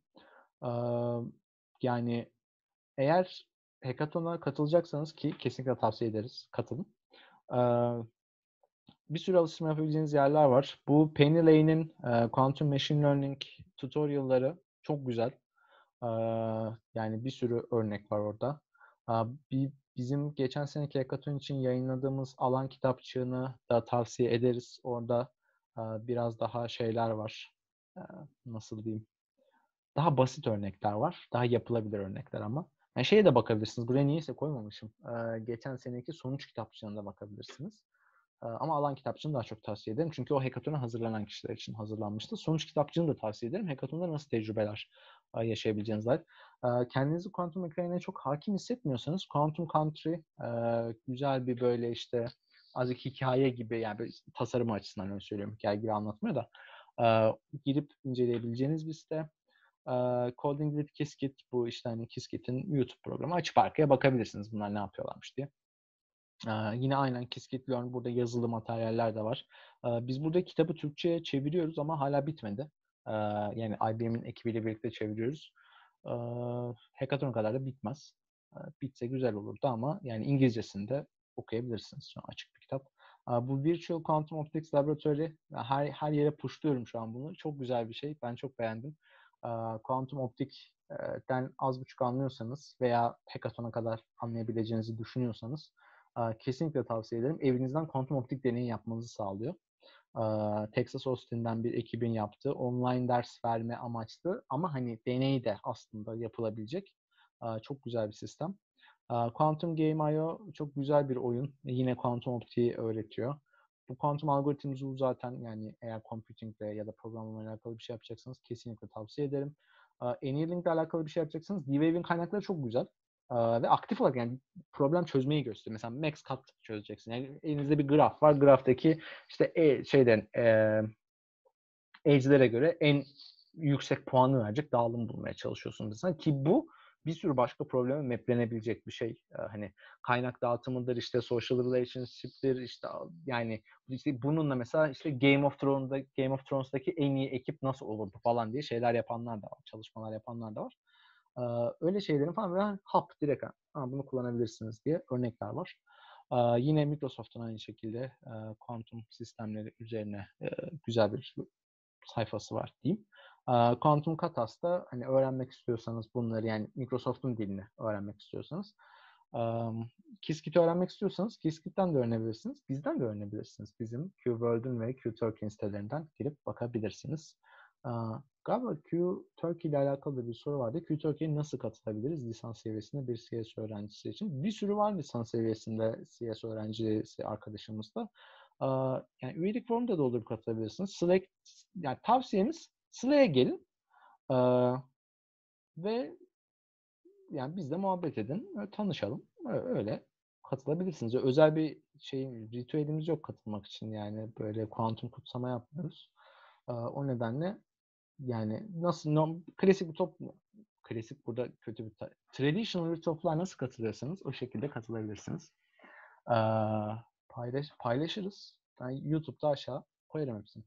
Yani eğer hackathon'a katılacaksanız ki kesinlikle tavsiye ederiz, katılın. Bir sürü alıştırma yapabileceğiniz yerler var. Bu Penny Lane'in Quantum Machine Learning tutorial'ları çok güzel. Yani bir sürü örnek var orada. Bir, bizim geçen seneki hackathon için yayınladığımız alan kitapçığını da tavsiye ederiz. Orada biraz daha şeyler var. Nasıl diyeyim? Daha basit örnekler var. Daha yapılabilir örnekler ama. Yani şeye de bakabilirsiniz. Buraya niyeyse koymamışım. Geçen seneki sonuç kitapçığına da bakabilirsiniz. Ama alan kitapçığını daha çok tavsiye ederim. Çünkü o hackathon'a hazırlanan kişiler için hazırlanmıştı. Sonuç kitapçığını da tavsiye ederim. Hackathon'da nasıl tecrübeler yaşayabileceğiniz dair. Kendinizi kuantum mekaniğine çok hakim hissetmiyorsanız Quantum Country güzel bir böyle işte azıcık hikaye gibi yani böyle tasarım açısından öyle söylüyorum. Hikaye gibi anlatmıyor da girip inceleyebileceğiniz bir site. Coding with Qiskit bu işte hani Qiskit'in YouTube programı. Açıp arkaya bakabilirsiniz bunlar ne yapıyorlarmış diye. yine aynen Qiskit Learn burada yazılı materyaller de var. biz burada kitabı Türkçe'ye çeviriyoruz ama hala bitmedi. yani IBM'in ekibiyle birlikte çeviriyoruz. E, hackathon kadar da bitmez. bitse güzel olurdu ama yani İngilizcesinde okuyabilirsiniz. Şu an açık bir kitap. Bu Virtual Quantum Optics Laboratory her her yere pushluyorum şu an bunu. Çok güzel bir şey. Ben çok beğendim. Quantum Optik'ten az buçuk anlıyorsanız veya hackathon'a kadar anlayabileceğinizi düşünüyorsanız kesinlikle tavsiye ederim. Evinizden kuantum optik deneyi yapmanızı sağlıyor. Texas Austin'den bir ekibin yaptığı online ders verme amaçlı ama hani deney de aslında yapılabilecek çok güzel bir sistem. Quantum Game.io çok güzel bir oyun. Yine kuantum optiği öğretiyor. Bu kuantum algoritmimizi zaten yani eğer computingle ya da programlama alakalı bir şey yapacaksanız kesinlikle tavsiye ederim. Annealing ile alakalı bir şey yapacaksanız D-Wave'in kaynakları çok güzel. Ve aktif olarak yani problem çözmeyi gösteriyor. Mesela max cut çözeceksin. Yani elinizde bir graf var. Graftaki işte e, şeyden e, edge'lere göre en yüksek puanı verecek dağılım bulmaya çalışıyorsun mesela ki bu bir sürü başka probleme maplenebilecek bir şey. Hani kaynak dağıtımıdır, işte social relationship'tir, işte yani işte bununla mesela işte Game of Thrones'da Game of Thrones'daki en iyi ekip nasıl olurdu falan diye şeyler yapanlar da var, çalışmalar yapanlar da var. Öyle şeylerin falan böyle hap direkt ha, bunu kullanabilirsiniz diye örnekler var. Yine Microsoft'un aynı şekilde kuantum sistemleri üzerine güzel bir sayfası var diyeyim. Quantum Katas'ta hani öğrenmek istiyorsanız bunları yani Microsoft'un dilini öğrenmek istiyorsanız Qiskit'i öğrenmek istiyorsanız Qiskit'ten de öğrenebilirsiniz. Bizden de öğrenebilirsiniz. Bizim QWorld'un ve QTurkey'in sitelerinden girip bakabilirsiniz. Galiba QTurkey ile alakalı bir soru vardı. QTurkey'e nasıl katılabiliriz lisans seviyesinde bir CS öğrencisi için? Bir sürü var lisans seviyesinde CS öğrencisi arkadaşımızda. Yani üyelik formunda da doldurup katılabilirsiniz. Slack, yani tavsiyemiz Sıla'ya gelin ee, ve yani bizle muhabbet edin, tanışalım. Öyle katılabilirsiniz. Özel bir şey ritüelimiz yok katılmak için yani böyle kuantum kutsama yapmıyoruz. Ee, o nedenle yani nasıl no, klasik bir top klasik burada kötü bir traditional toplar nasıl katılıyorsanız o şekilde katılabilirsiniz. Ee, paylaş, paylaşırız. Ben YouTube'da aşağı koyarım hepsini.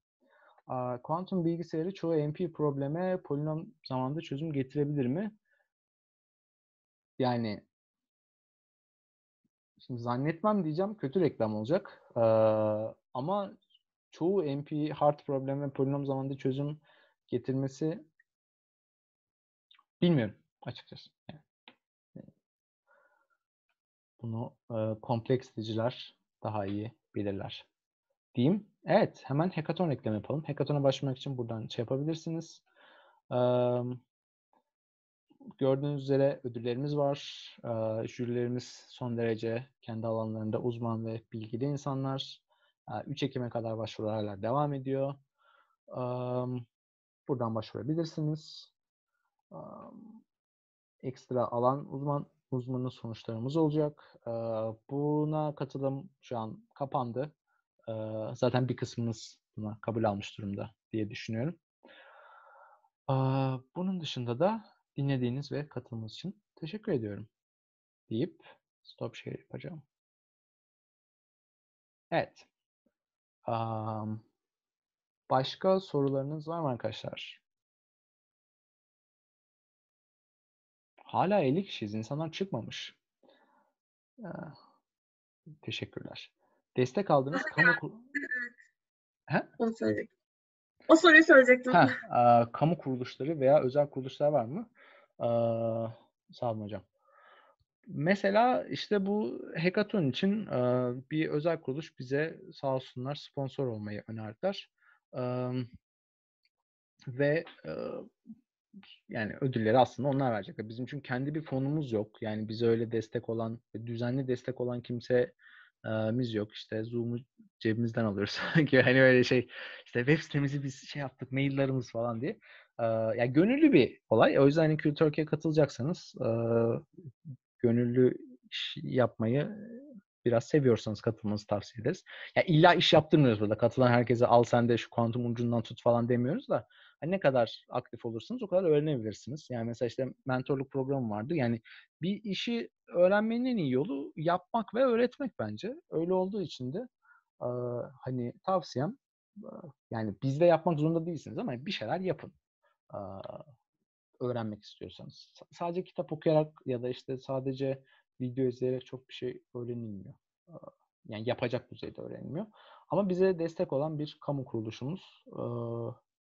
Kuantum bilgisayarı çoğu NP probleme polinom zamanda çözüm getirebilir mi? Yani şimdi zannetmem diyeceğim kötü reklam olacak. Ee, ama çoğu NP hard probleme polinom zamanda çözüm getirmesi bilmiyorum açıkçası. Yani, bunu e, kompleksiciler daha iyi bilirler diyeyim. Evet, hemen hackathon reklamı yapalım. Hackathon'a başlamak için buradan şey yapabilirsiniz. Ee, gördüğünüz üzere ödüllerimiz var. Ee, jürilerimiz son derece kendi alanlarında uzman ve bilgili insanlar. Ee, 3 Ekim'e kadar başvurular hala devam ediyor. Ee, buradan başvurabilirsiniz. Ee, ekstra alan uzman uzmanın sonuçlarımız olacak. Buna katılım şu an kapandı. Zaten bir kısmınız buna kabul almış durumda diye düşünüyorum. Bunun dışında da dinlediğiniz ve katıldığınız için teşekkür ediyorum deyip stop share yapacağım. Evet. Başka sorularınız var mı arkadaşlar? Hala 50 kişiyiz. İnsanlar çıkmamış. Teşekkürler. Destek aldığınız kamu... kur- He? Onu söyleyecektim. O soruyu söyleyecektim. Ha, e, kamu kuruluşları veya özel kuruluşlar var mı? E, sağ olun hocam. Mesela işte bu hackathon için e, bir özel kuruluş bize sağ olsunlar sponsor olmayı önerdiler. E, ve e, yani ödülleri aslında onlar verecekler. Bizim çünkü kendi bir fonumuz yok. Yani bize öyle destek olan, düzenli destek olan kimsemiz yok. İşte Zoom'u cebimizden alıyoruz. Sanki hani öyle şey işte web sitemizi biz şey yaptık, maillerimiz falan diye. Ee, yani gönüllü bir olay. O yüzden hani Türkiye katılacaksanız e, gönüllü iş yapmayı biraz seviyorsanız katılmanızı tavsiye ederiz. Ya illa iş yaptırmıyoruz burada. Katılan herkese al sen de şu kuantum ucundan tut falan demiyoruz da hani ne kadar aktif olursanız o kadar öğrenebilirsiniz. Yani mesela işte mentorluk programı vardı. Yani bir işi öğrenmenin en iyi yolu yapmak ve öğretmek bence. Öyle olduğu için de e, hani tavsiyem e, yani bizde yapmak zorunda değilsiniz ama bir şeyler yapın. E, öğrenmek istiyorsanız. Sadece kitap okuyarak ya da işte sadece video izleyerek çok bir şey öğrenilmiyor. Yani yapacak düzeyde öğrenilmiyor. Ama bize destek olan bir kamu kuruluşumuz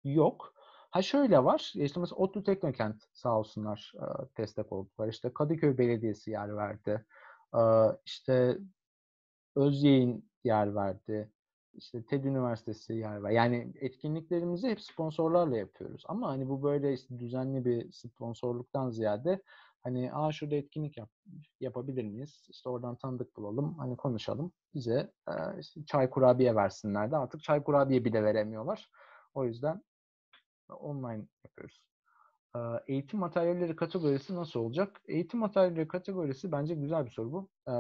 yok. Ha şöyle var. İşte mesela ODTÜ Teknokent sağ olsunlar e, destek oldular. İşte Kadıköy Belediyesi yer verdi. E, işte Özyeğin yer verdi. İşte TED Üniversitesi yer ver. Yani etkinliklerimizi hep sponsorlarla yapıyoruz. Ama hani bu böyle işte düzenli bir sponsorluktan ziyade hani aa şurada etkinlik yap, yapabilir miyiz? İşte oradan tanıdık bulalım. Hani konuşalım. Bize e, işte çay kurabiye versinler de artık çay kurabiye bile veremiyorlar. O yüzden online yapıyoruz. E, eğitim materyalleri kategorisi nasıl olacak? Eğitim materyalleri kategorisi bence güzel bir soru bu. E,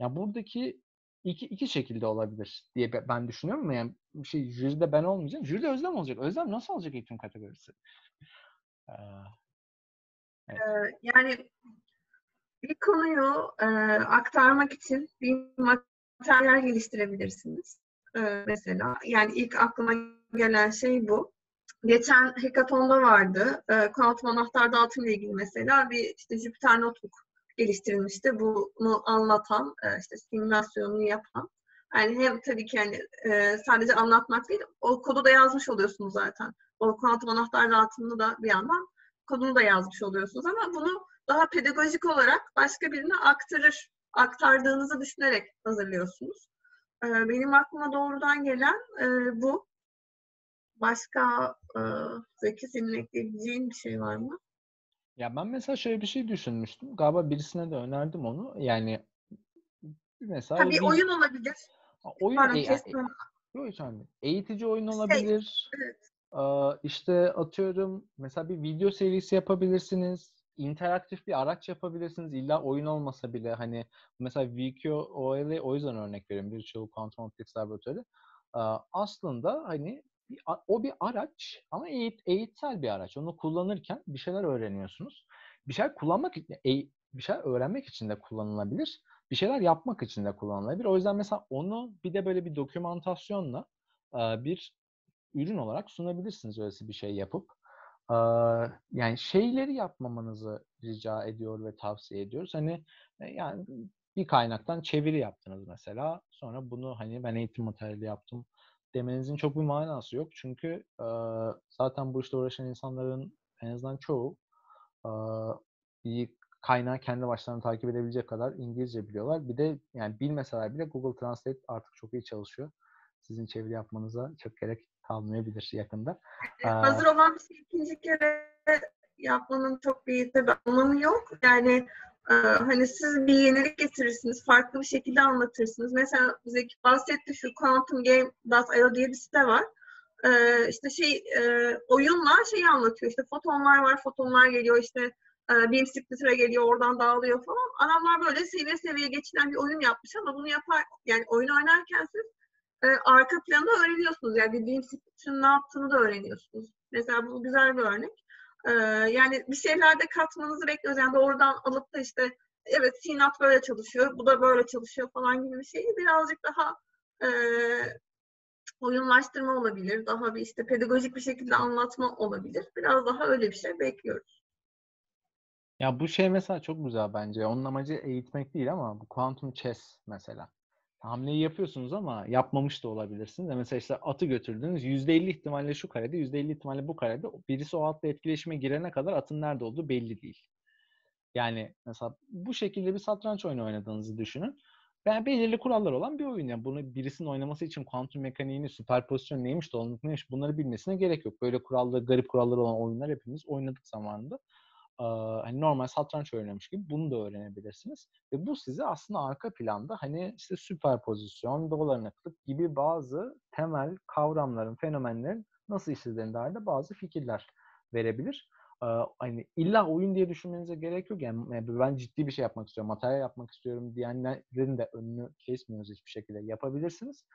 ya buradaki iki, iki şekilde olabilir diye be- ben düşünüyorum yani şey jüride ben olmayacağım. Jüride Özlem olacak. Özlem nasıl olacak eğitim kategorisi? Ee, evet. Ee, yani bir konuyu e, aktarmak için bir materyal geliştirebilirsiniz. Ee, mesela yani ilk aklıma gelen şey bu. Geçen hackathon'da vardı. E, kuantum anahtar dağıtımla ilgili mesela bir işte Jupyter Notebook geliştirilmişti. Bunu anlatan, e, işte simülasyonunu yapan. Yani hem tabii ki hani e, sadece anlatmak değil, o kodu da yazmış oluyorsunuz zaten. O kuantum anahtar dağıtımını da bir yandan kodunu da yazmış oluyorsunuz ama bunu daha pedagojik olarak başka birine aktarır, aktardığınızı düşünerek hazırlıyorsunuz. E, benim aklıma doğrudan gelen e, bu. Başka e, Zeki senin ekleyebileceğin bir şey var mı? Ya ben mesela şöyle bir şey düşünmüştüm. Galiba birisine de önerdim onu. Yani mesela Tabii bir oyun olabilir. oyun Pardon e- e- kestim. Yok hiç önemli. Eğitici oyun Şey, olabilir. evet. Aa, işte atıyorum mesela bir video serisi yapabilirsiniz. interaktif bir araç yapabilirsiniz. İlla oyun olmasa bile hani mesela VQ OL'e o yüzden örnek veriyorum. Virtual Quantum Optics Laboratory. Aslında hani o bir araç ama eğit, eğitsel bir araç. Onu kullanırken bir şeyler öğreniyorsunuz. Bir şeyler kullanmak için, bir şeyler öğrenmek için de kullanılabilir. Bir şeyler yapmak için de kullanılabilir. O yüzden mesela onu bir de böyle bir dokümantasyonla bir ürün olarak sunabilirsiniz öylesi bir şey yapıp. Yani şeyleri yapmamanızı rica ediyor ve tavsiye ediyoruz. Hani e, yani bir kaynaktan çeviri yaptınız mesela. Sonra bunu hani ben eğitim materyali yaptım demenizin çok bir manası yok. Çünkü e, zaten bu işte uğraşan insanların en azından çoğu e, bir kaynağı kendi başlarına takip edebilecek kadar İngilizce biliyorlar. Bir de yani bilmeseler bile Google Translate artık çok iyi çalışıyor. Sizin çeviri yapmanıza çok gerek kalmayabilir yakında. Hazır olan bir şey ikinci kere yapmanın çok bir tabii anlamı yok. Yani e, hani siz bir yenilik getirirsiniz, farklı bir şekilde anlatırsınız. Mesela Zeki bahsetti şu quantumgame.io diye bir site var. E, işte şey e, oyunla şeyi anlatıyor. İşte fotonlar var, fotonlar geliyor işte e, beam splitter'a geliyor, oradan dağılıyor falan. Adamlar böyle seviye seviye geçilen bir oyun yapmış ama bunu yapar, yani oyun oynarken siz e, arka planı öğreniyorsunuz. Yani bir beam splitter'ın ne yaptığını da öğreniyorsunuz. Mesela bu güzel bir örnek. E, yani bir şeylerde katmanızı bekliyoruz. Yani doğrudan alıp da işte evet sinat böyle çalışıyor, bu da böyle çalışıyor falan gibi bir şeyi birazcık daha e, oyunlaştırma olabilir. Daha bir işte pedagojik bir şekilde anlatma olabilir. Biraz daha öyle bir şey bekliyoruz. Ya bu şey mesela çok güzel bence. Onun amacı eğitmek değil ama bu quantum chess mesela. Hamleyi yapıyorsunuz ama yapmamış da olabilirsiniz. Ya mesela işte atı götürdünüz. %50 ihtimalle şu karede, %50 ihtimalle bu karede. Birisi o atla etkileşime girene kadar atın nerede olduğu belli değil. Yani mesela bu şekilde bir satranç oyunu oynadığınızı düşünün. Yani belirli kurallar olan bir oyun. Yani bunu birisinin oynaması için kuantum mekaniğini, süperpozisyon neymiş, dolanık neymiş bunları bilmesine gerek yok. Böyle kuralları, garip kuralları olan oyunlar hepimiz oynadık zamanında hani normal satranç oynamış gibi bunu da öğrenebilirsiniz. Ve bu size aslında arka planda hani işte süperpozisyon, dolanıklık gibi bazı temel kavramların, fenomenlerin nasıl işlediğine dair de bazı fikirler verebilir. Hani illa oyun diye düşünmenize gerek yok. Yani ben ciddi bir şey yapmak istiyorum, materyal yapmak istiyorum diyenlerin de önünü kesmiyoruz hiçbir şekilde. Yapabilirsiniz.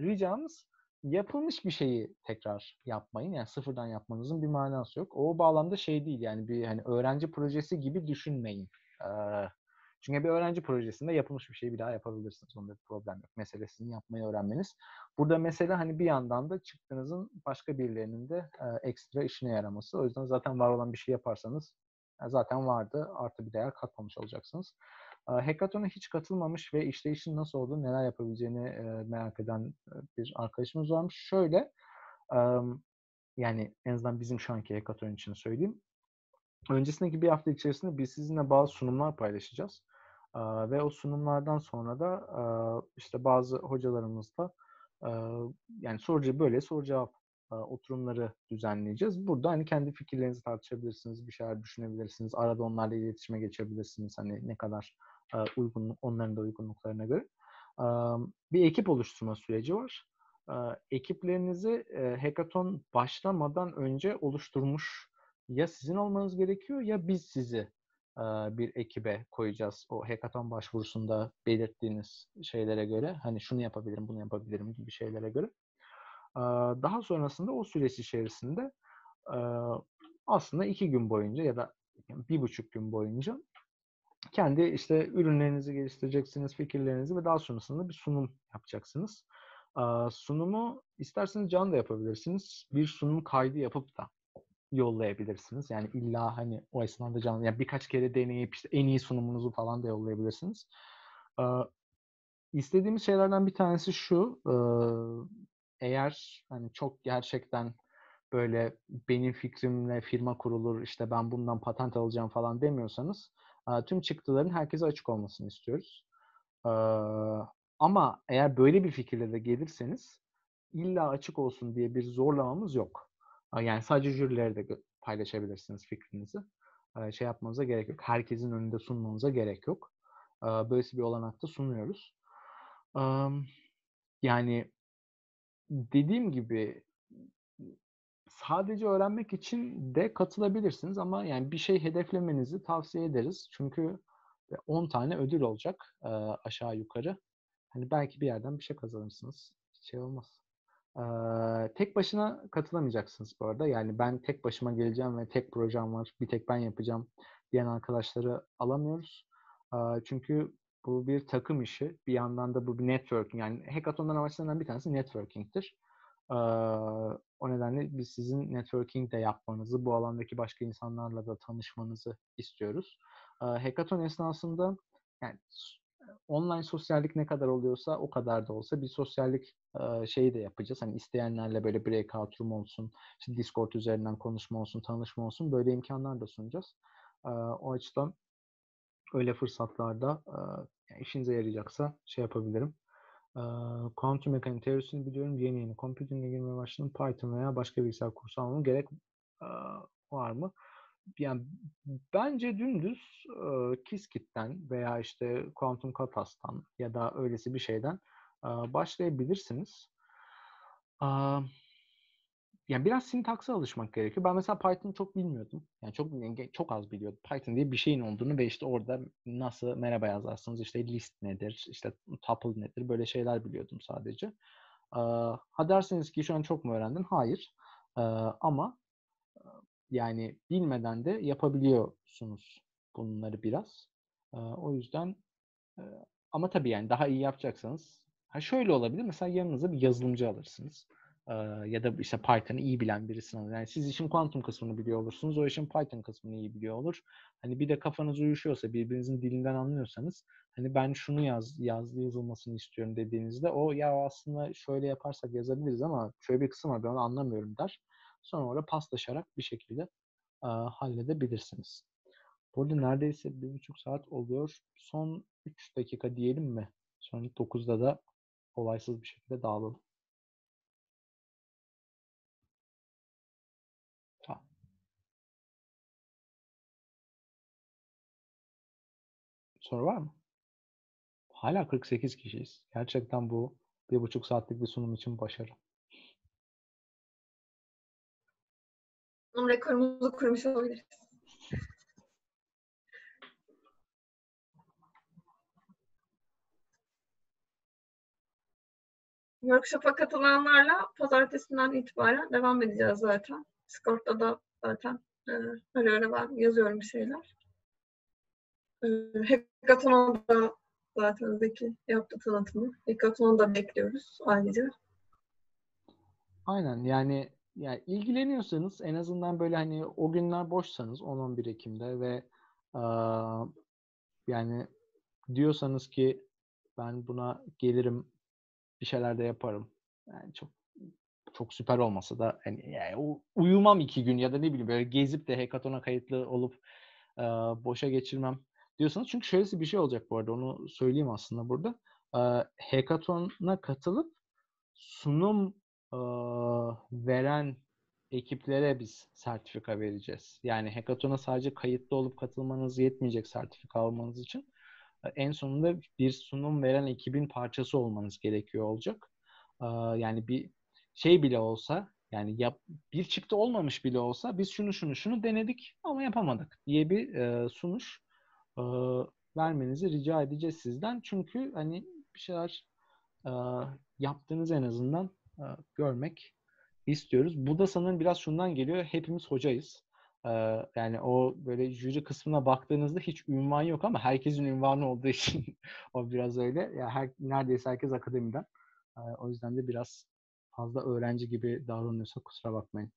Ricamız yapılmış bir şeyi tekrar yapmayın. Yani sıfırdan yapmanızın bir manası yok. O bağlamda şey değil yani bir hani öğrenci projesi gibi düşünmeyin. Ee, çünkü bir öğrenci projesinde yapılmış bir şeyi bir daha yapabilirsiniz. Onda bir problem yok. Meselesini yapmayı öğrenmeniz. Burada mesele hani bir yandan da çıktığınızın başka birilerinin de e, ekstra işine yaraması. O yüzden zaten var olan bir şey yaparsanız zaten vardı. Artı bir değer katmamış olacaksınız. Hackathon'a hiç katılmamış ve işleyişin nasıl olduğunu, neler yapabileceğini merak eden bir arkadaşımız varmış. Şöyle, yani en azından bizim şu anki hackathon için söyleyeyim. Öncesindeki bir hafta içerisinde biz sizinle bazı sunumlar paylaşacağız. Ve o sunumlardan sonra da işte bazı hocalarımızla yani soru böyle soru cevap oturumları düzenleyeceğiz. Burada hani kendi fikirlerinizi tartışabilirsiniz, bir şeyler düşünebilirsiniz. Arada onlarla iletişime geçebilirsiniz. Hani ne kadar uygun onların da uygunluklarına göre. Bir ekip oluşturma süreci var. Ekiplerinizi hackathon başlamadan önce oluşturmuş ya sizin olmanız gerekiyor ya biz sizi bir ekibe koyacağız. O hackathon başvurusunda belirttiğiniz şeylere göre hani şunu yapabilirim, bunu yapabilirim gibi şeylere göre. Daha sonrasında o süreç içerisinde aslında iki gün boyunca ya da bir buçuk gün boyunca kendi işte ürünlerinizi geliştireceksiniz, fikirlerinizi ve daha sonrasında bir sunum yapacaksınız. Sunumu isterseniz canlı da yapabilirsiniz. Bir sunum kaydı yapıp da yollayabilirsiniz. Yani illa hani o esnada canlı, yani birkaç kere deneyip işte en iyi sunumunuzu falan da yollayabilirsiniz. İstediğimiz şeylerden bir tanesi şu, eğer hani çok gerçekten böyle benim fikrimle firma kurulur, işte ben bundan patent alacağım falan demiyorsanız tüm çıktıların herkese açık olmasını istiyoruz. Ama eğer böyle bir fikirle de gelirseniz illa açık olsun diye bir zorlamamız yok. Yani sadece jürilere de paylaşabilirsiniz fikrinizi. Şey yapmanıza gerek yok. Herkesin önünde sunmanıza gerek yok. Böylesi bir olanakta sunuyoruz. Yani dediğim gibi sadece öğrenmek için de katılabilirsiniz ama yani bir şey hedeflemenizi tavsiye ederiz. Çünkü 10 tane ödül olacak e, aşağı yukarı. Hani belki bir yerden bir şey kazanırsınız. Şey olmaz. E, tek başına katılamayacaksınız bu arada. Yani ben tek başıma geleceğim ve tek projem var. Bir tek ben yapacağım diyen arkadaşları alamıyoruz. E, çünkü bu bir takım işi. Bir yandan da bu bir networking. Yani hackathon'dan amaçlarından bir tanesi networking'tir. O nedenle biz sizin networking de yapmanızı, bu alandaki başka insanlarla da tanışmanızı istiyoruz. Hackathon esnasında yani online sosyallik ne kadar oluyorsa o kadar da olsa bir sosyallik şeyi de yapacağız. Hani isteyenlerle böyle breakout room olsun, işte Discord üzerinden konuşma olsun, tanışma olsun böyle imkanlar da sunacağız. O açıdan öyle fırsatlarda işinize yarayacaksa şey yapabilirim kuantum mekanik teorisini biliyorum. Yeni yeni computing'e girmeye başladım. Python veya başka bilgisayar kursu almam gerek var mı? yani bence dümdüz Qiskit'ten veya işte Quantum Katas'tan ya da öylesi bir şeyden başlayabilirsiniz. Yani biraz sintaksa alışmak gerekiyor. Ben mesela Python çok bilmiyordum. Yani çok çok az biliyordum. Python diye bir şeyin olduğunu ve işte orada nasıl merhaba yazarsınız, işte list nedir, işte tuple nedir böyle şeyler biliyordum sadece. Ha derseniz ki şu an çok mu öğrendin? Hayır. Ama yani bilmeden de yapabiliyorsunuz bunları biraz. O yüzden ama tabii yani daha iyi yapacaksanız ha şöyle olabilir. Mesela yanınıza bir yazılımcı alırsınız ya da işte Python'ı iyi bilen birisini alır. Yani siz işin kuantum kısmını biliyor olursunuz. O işin Python kısmını iyi biliyor olur. Hani bir de kafanız uyuşuyorsa, birbirinizin dilinden anlıyorsanız hani ben şunu yaz, yazdı yazılmasını istiyorum dediğinizde o ya aslında şöyle yaparsak yazabiliriz ama şöyle bir kısım var ben onu anlamıyorum der. Sonra orada paslaşarak bir şekilde e, halledebilirsiniz. Bu arada neredeyse bir buçuk saat oluyor. Son 3 dakika diyelim mi? Sonra 9'da da olaysız bir şekilde dağılalım. Soru var mı? Hala 48 kişiyiz. Gerçekten bu bir buçuk saatlik bir sunum için başarı. Rekorumuzu kurmuş olabiliriz. Workshop'a katılanlarla pazartesinden itibaren devam edeceğiz zaten. Discord'da da zaten e, ara ara ben yazıyorum bir şeyler. E, zaten Zeki yaptı tanıtımı. Hackathon'u da bekliyoruz ayrıca. Aynen yani yani ilgileniyorsanız en azından böyle hani o günler boşsanız 10-11 Ekim'de ve e, yani diyorsanız ki ben buna gelirim bir şeyler de yaparım. Yani çok çok süper olmasa da hani yani uyumam iki gün ya da ne bileyim böyle gezip de hekatona kayıtlı olup e, boşa geçirmem diyorsanız çünkü şöyle bir şey olacak bu arada onu söyleyeyim aslında burada. E, hekatona katılıp sunum e, veren ekiplere biz sertifika vereceğiz. Yani hekatona sadece kayıtlı olup katılmanız yetmeyecek sertifika almanız için. En sonunda bir sunum veren ekibin parçası olmanız gerekiyor olacak. Yani bir şey bile olsa yani yap, bir çıktı olmamış bile olsa biz şunu şunu şunu denedik ama yapamadık diye bir e, sunuş e, vermenizi rica edeceğiz sizden. Çünkü hani bir şeyler e, yaptığınız en azından e, görmek istiyoruz. Bu da sanırım biraz şundan geliyor. Hepimiz hocayız. E, yani o böyle jüri kısmına baktığınızda hiç ünvan yok ama herkesin ünvanı olduğu için o biraz öyle. Ya yani her, neredeyse herkes akademiden. E, o yüzden de biraz fazla öğrenci gibi davranıyorsa kusura bakmayın.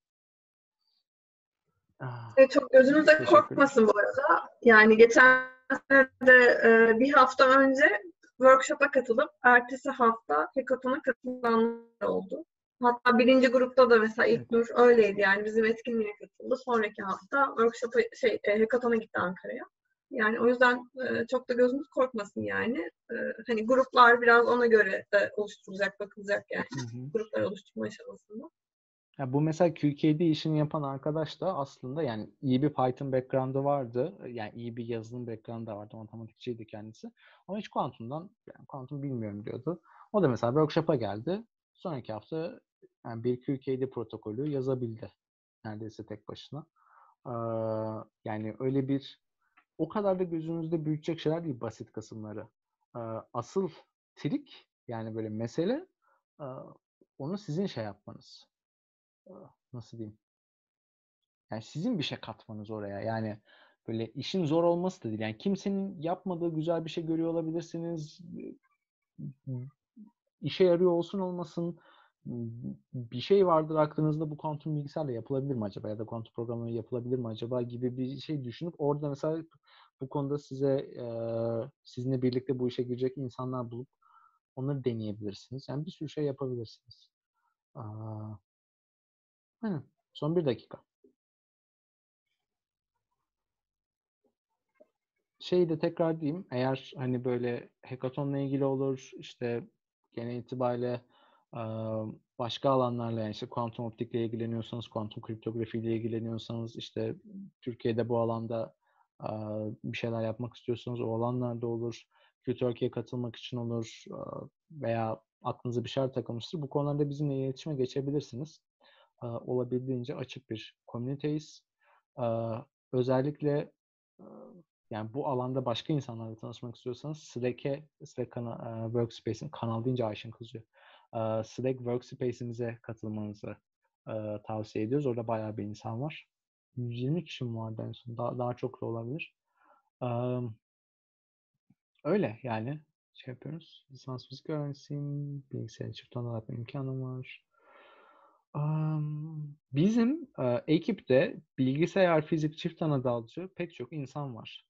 Evet, çok gözünüzde korkmasın bu arada. Yani geçen sene de e, bir hafta önce workshop'a katılıp ertesi hafta hackathon'a katılanlar oldu. Hatta birinci grupta da mesela ilk Nur öyleydi yani bizim etkinliğe katıldı. Sonraki hafta workshop'a şey e, hackathon'a gitti Ankara'ya. Yani o yüzden e, çok da gözünüz korkmasın yani. E, hani gruplar biraz ona göre de oluşturulacak, bakılacak yani. Hı hı. Gruplar oluşturma aşamasında. Ya bu mesela QKD işini yapan arkadaş da aslında yani iyi bir Python background'ı vardı. Yani iyi bir yazılım background'ı vardı. Matematikçiydi kendisi. Ama hiç kuantumdan yani kuantum bilmiyorum diyordu. O da mesela workshop'a geldi. Sonraki hafta yani bir QKD protokolü yazabildi. Neredeyse tek başına. Ee, yani öyle bir o kadar da gözünüzde büyütecek şeyler değil basit kısımları. Asıl trik yani böyle mesele onu sizin şey yapmanız. Nasıl diyeyim? Yani sizin bir şey katmanız oraya. Yani böyle işin zor olması da değil. Yani kimsenin yapmadığı güzel bir şey görüyor olabilirsiniz. İşe yarıyor olsun olmasın bir şey vardır aklınızda bu kuantum bilgisayarla yapılabilir mi acaba ya da kuantum programı yapılabilir mi acaba gibi bir şey düşünüp orada mesela bu konuda size e, sizinle birlikte bu işe girecek insanlar bulup onları deneyebilirsiniz. Yani bir sürü şey yapabilirsiniz. Aynen. Son bir dakika. Şeyi de tekrar diyeyim. Eğer hani böyle hackathonla ilgili olur, işte genel itibariyle başka alanlarla yani işte kuantum optikle ilgileniyorsanız, kuantum kriptografiyle ilgileniyorsanız, işte Türkiye'de bu alanda bir şeyler yapmak istiyorsanız o alanlarda olur. Türkiye'ye katılmak için olur veya aklınıza bir şeyler takılmıştır. Bu konularda bizimle iletişime geçebilirsiniz. Olabildiğince açık bir komüniteyiz. Özellikle yani bu alanda başka insanlarla tanışmak istiyorsanız Slack'e, Slack Workspace'in kanal deyince Ayşin kızıyor. Slack Workspace'imize katılmanızı tavsiye ediyoruz. Orada bayağı bir insan var. 120 kişi mi vardı en son? Daha, daha çok da olabilir. Öyle yani şey yapıyoruz. Lisans fizik öğrencisiyim. Bilgisayar çift anlatma imkanım var. Bizim ekipte bilgisayar fizik çift ana dalcı pek çok insan var.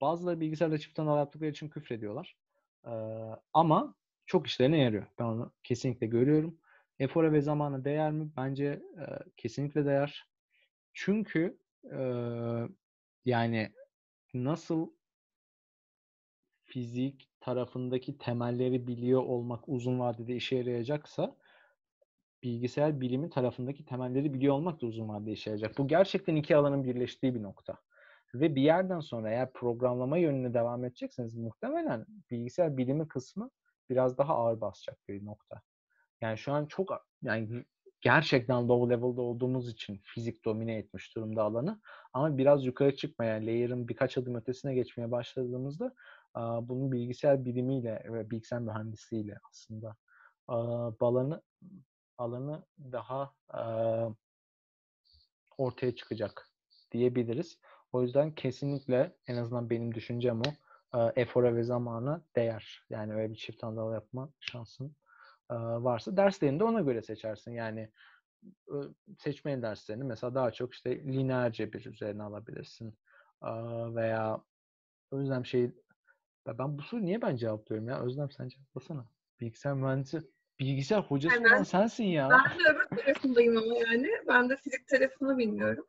Bazıları bilgisayarda çift ana yaptıkları için küfrediyorlar. Ama çok işlerine yarıyor. Ben onu kesinlikle görüyorum. Efora ve zamana değer mi? Bence kesinlikle değer. Çünkü yani nasıl fizik tarafındaki temelleri biliyor olmak uzun vadede işe yarayacaksa bilgisayar bilimi tarafındaki temelleri biliyor olmak da uzun vadede işe yarayacak. Bu gerçekten iki alanın birleştiği bir nokta. Ve bir yerden sonra eğer programlama yönüne devam edecekseniz muhtemelen bilgisayar bilimi kısmı biraz daha ağır basacak bir nokta. Yani şu an çok yani gerçekten low level'da olduğumuz için fizik domine etmiş durumda alanı. Ama biraz yukarı çıkmaya, layer'ın birkaç adım ötesine geçmeye başladığımızda bunun bilgisayar bilimiyle ve bilgisayar mühendisliğiyle aslında alanı alanı daha ortaya çıkacak diyebiliriz. O yüzden kesinlikle en azından benim düşüncem o. Efora ve zamana değer. Yani öyle bir çift anadal yapma şansın varsa derslerini de ona göre seçersin. Yani seçmeli derslerini mesela daha çok işte lineer cebir üzerine alabilirsin. Veya Özlem şey ben bu soruyu niye ben cevaplıyorum ya? Özlem sen cevaplasana. Bilgisayar mühendisi bilgisayar hocası Hemen. olan sensin ya. Ben de öbür tarafındayım ama yani. Ben de fizik tarafını bilmiyorum.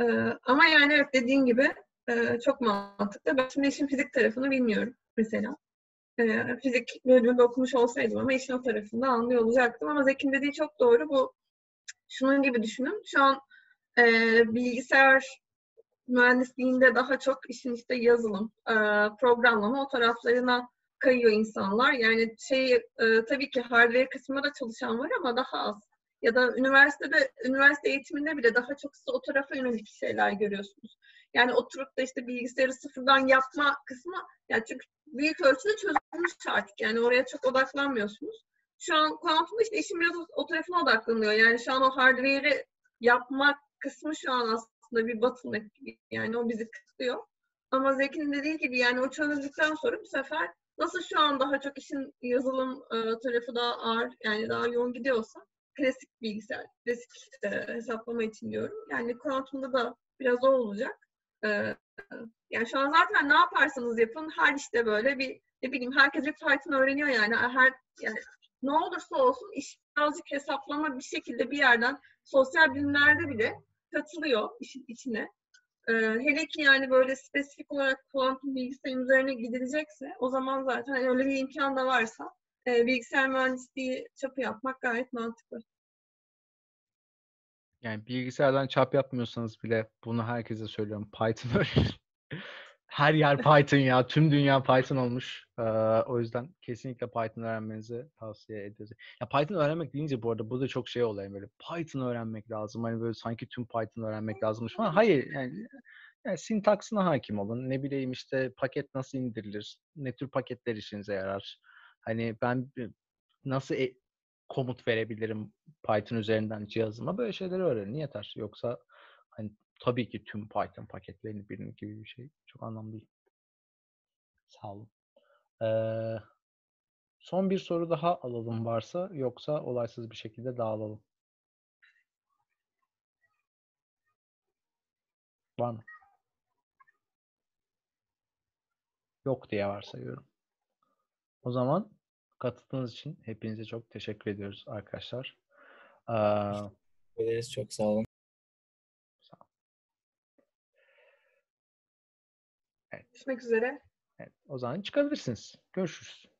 Ee, ama yani evet dediğin gibi e, çok mantıklı. Ben şimdi işin fizik tarafını bilmiyorum mesela. Ee, fizik bölümünde okumuş olsaydım ama işin o tarafında anlıyor olacaktım. Ama Zeki'nin dediği çok doğru. Bu şunun gibi düşünün. Şu an e, bilgisayar mühendisliğinde daha çok işin işte yazılım, e, programlama o taraflarına kayıyor insanlar. Yani şey e, tabii ki hardware kısmında da çalışan var ama daha az. Ya da üniversitede, üniversite eğitiminde bile daha çok o tarafa yönelik şeyler görüyorsunuz. Yani oturup da işte bilgisayarı sıfırdan yapma kısmı, yani çünkü büyük ölçüde çözülmüş artık. Yani oraya çok odaklanmıyorsunuz. Şu an kuantumda işte işim biraz o tarafına odaklanıyor. Yani şu an o hardware'i yapmak kısmı şu an aslında bir bottleneck gibi. Yani o bizi kısıtlıyor. Ama Zeki'nin dediği gibi yani o çözüldükten sonra bu sefer nasıl şu an daha çok işin yazılım e, tarafı daha ağır yani daha yoğun gidiyorsa klasik bilgisayar, klasik e, hesaplama için diyorum. Yani kuantumda da biraz o olacak. E, yani şu an zaten ne yaparsanız yapın her işte böyle bir ne bileyim herkes bir Python öğreniyor yani her yani ne olursa olsun iş birazcık hesaplama bir şekilde bir yerden sosyal bilimlerde bile katılıyor işin içine. Ee, hele ki yani böyle spesifik olarak kuantum bilgisayar üzerine gidilecekse o zaman zaten öyle bir imkan da varsa e, bilgisayar mühendisliği çapı yapmak gayet mantıklı. Yani bilgisayardan çap yapmıyorsanız bile bunu herkese söylüyorum. Python öğrenin. Her yer Python ya. Tüm dünya Python olmuş. Ee, o yüzden kesinlikle Python öğrenmenizi tavsiye ederiz. Ya Python öğrenmek deyince bu arada bu da çok şey oluyor. Böyle Python öğrenmek lazım. Hani böyle sanki tüm Python öğrenmek lazımmış falan. Hayır yani, yani sintaksına hakim olun. Ne bileyim işte paket nasıl indirilir? Ne tür paketler işinize yarar? Hani ben nasıl e- komut verebilirim Python üzerinden cihazıma? Böyle şeyleri öğrenin yeter. Yoksa tabii ki tüm Python paketlerini bilmek gibi bir şey çok anlamlı değil. Sağ olun. Ee, son bir soru daha alalım varsa yoksa olaysız bir şekilde dağılalım. Var mı? Yok diye varsayıyorum. O zaman katıldığınız için hepinize çok teşekkür ediyoruz arkadaşlar. Ee, ederiz. Çok sağ olun. Görüşmek üzere. Evet, o zaman çıkabilirsiniz. Görüşürüz.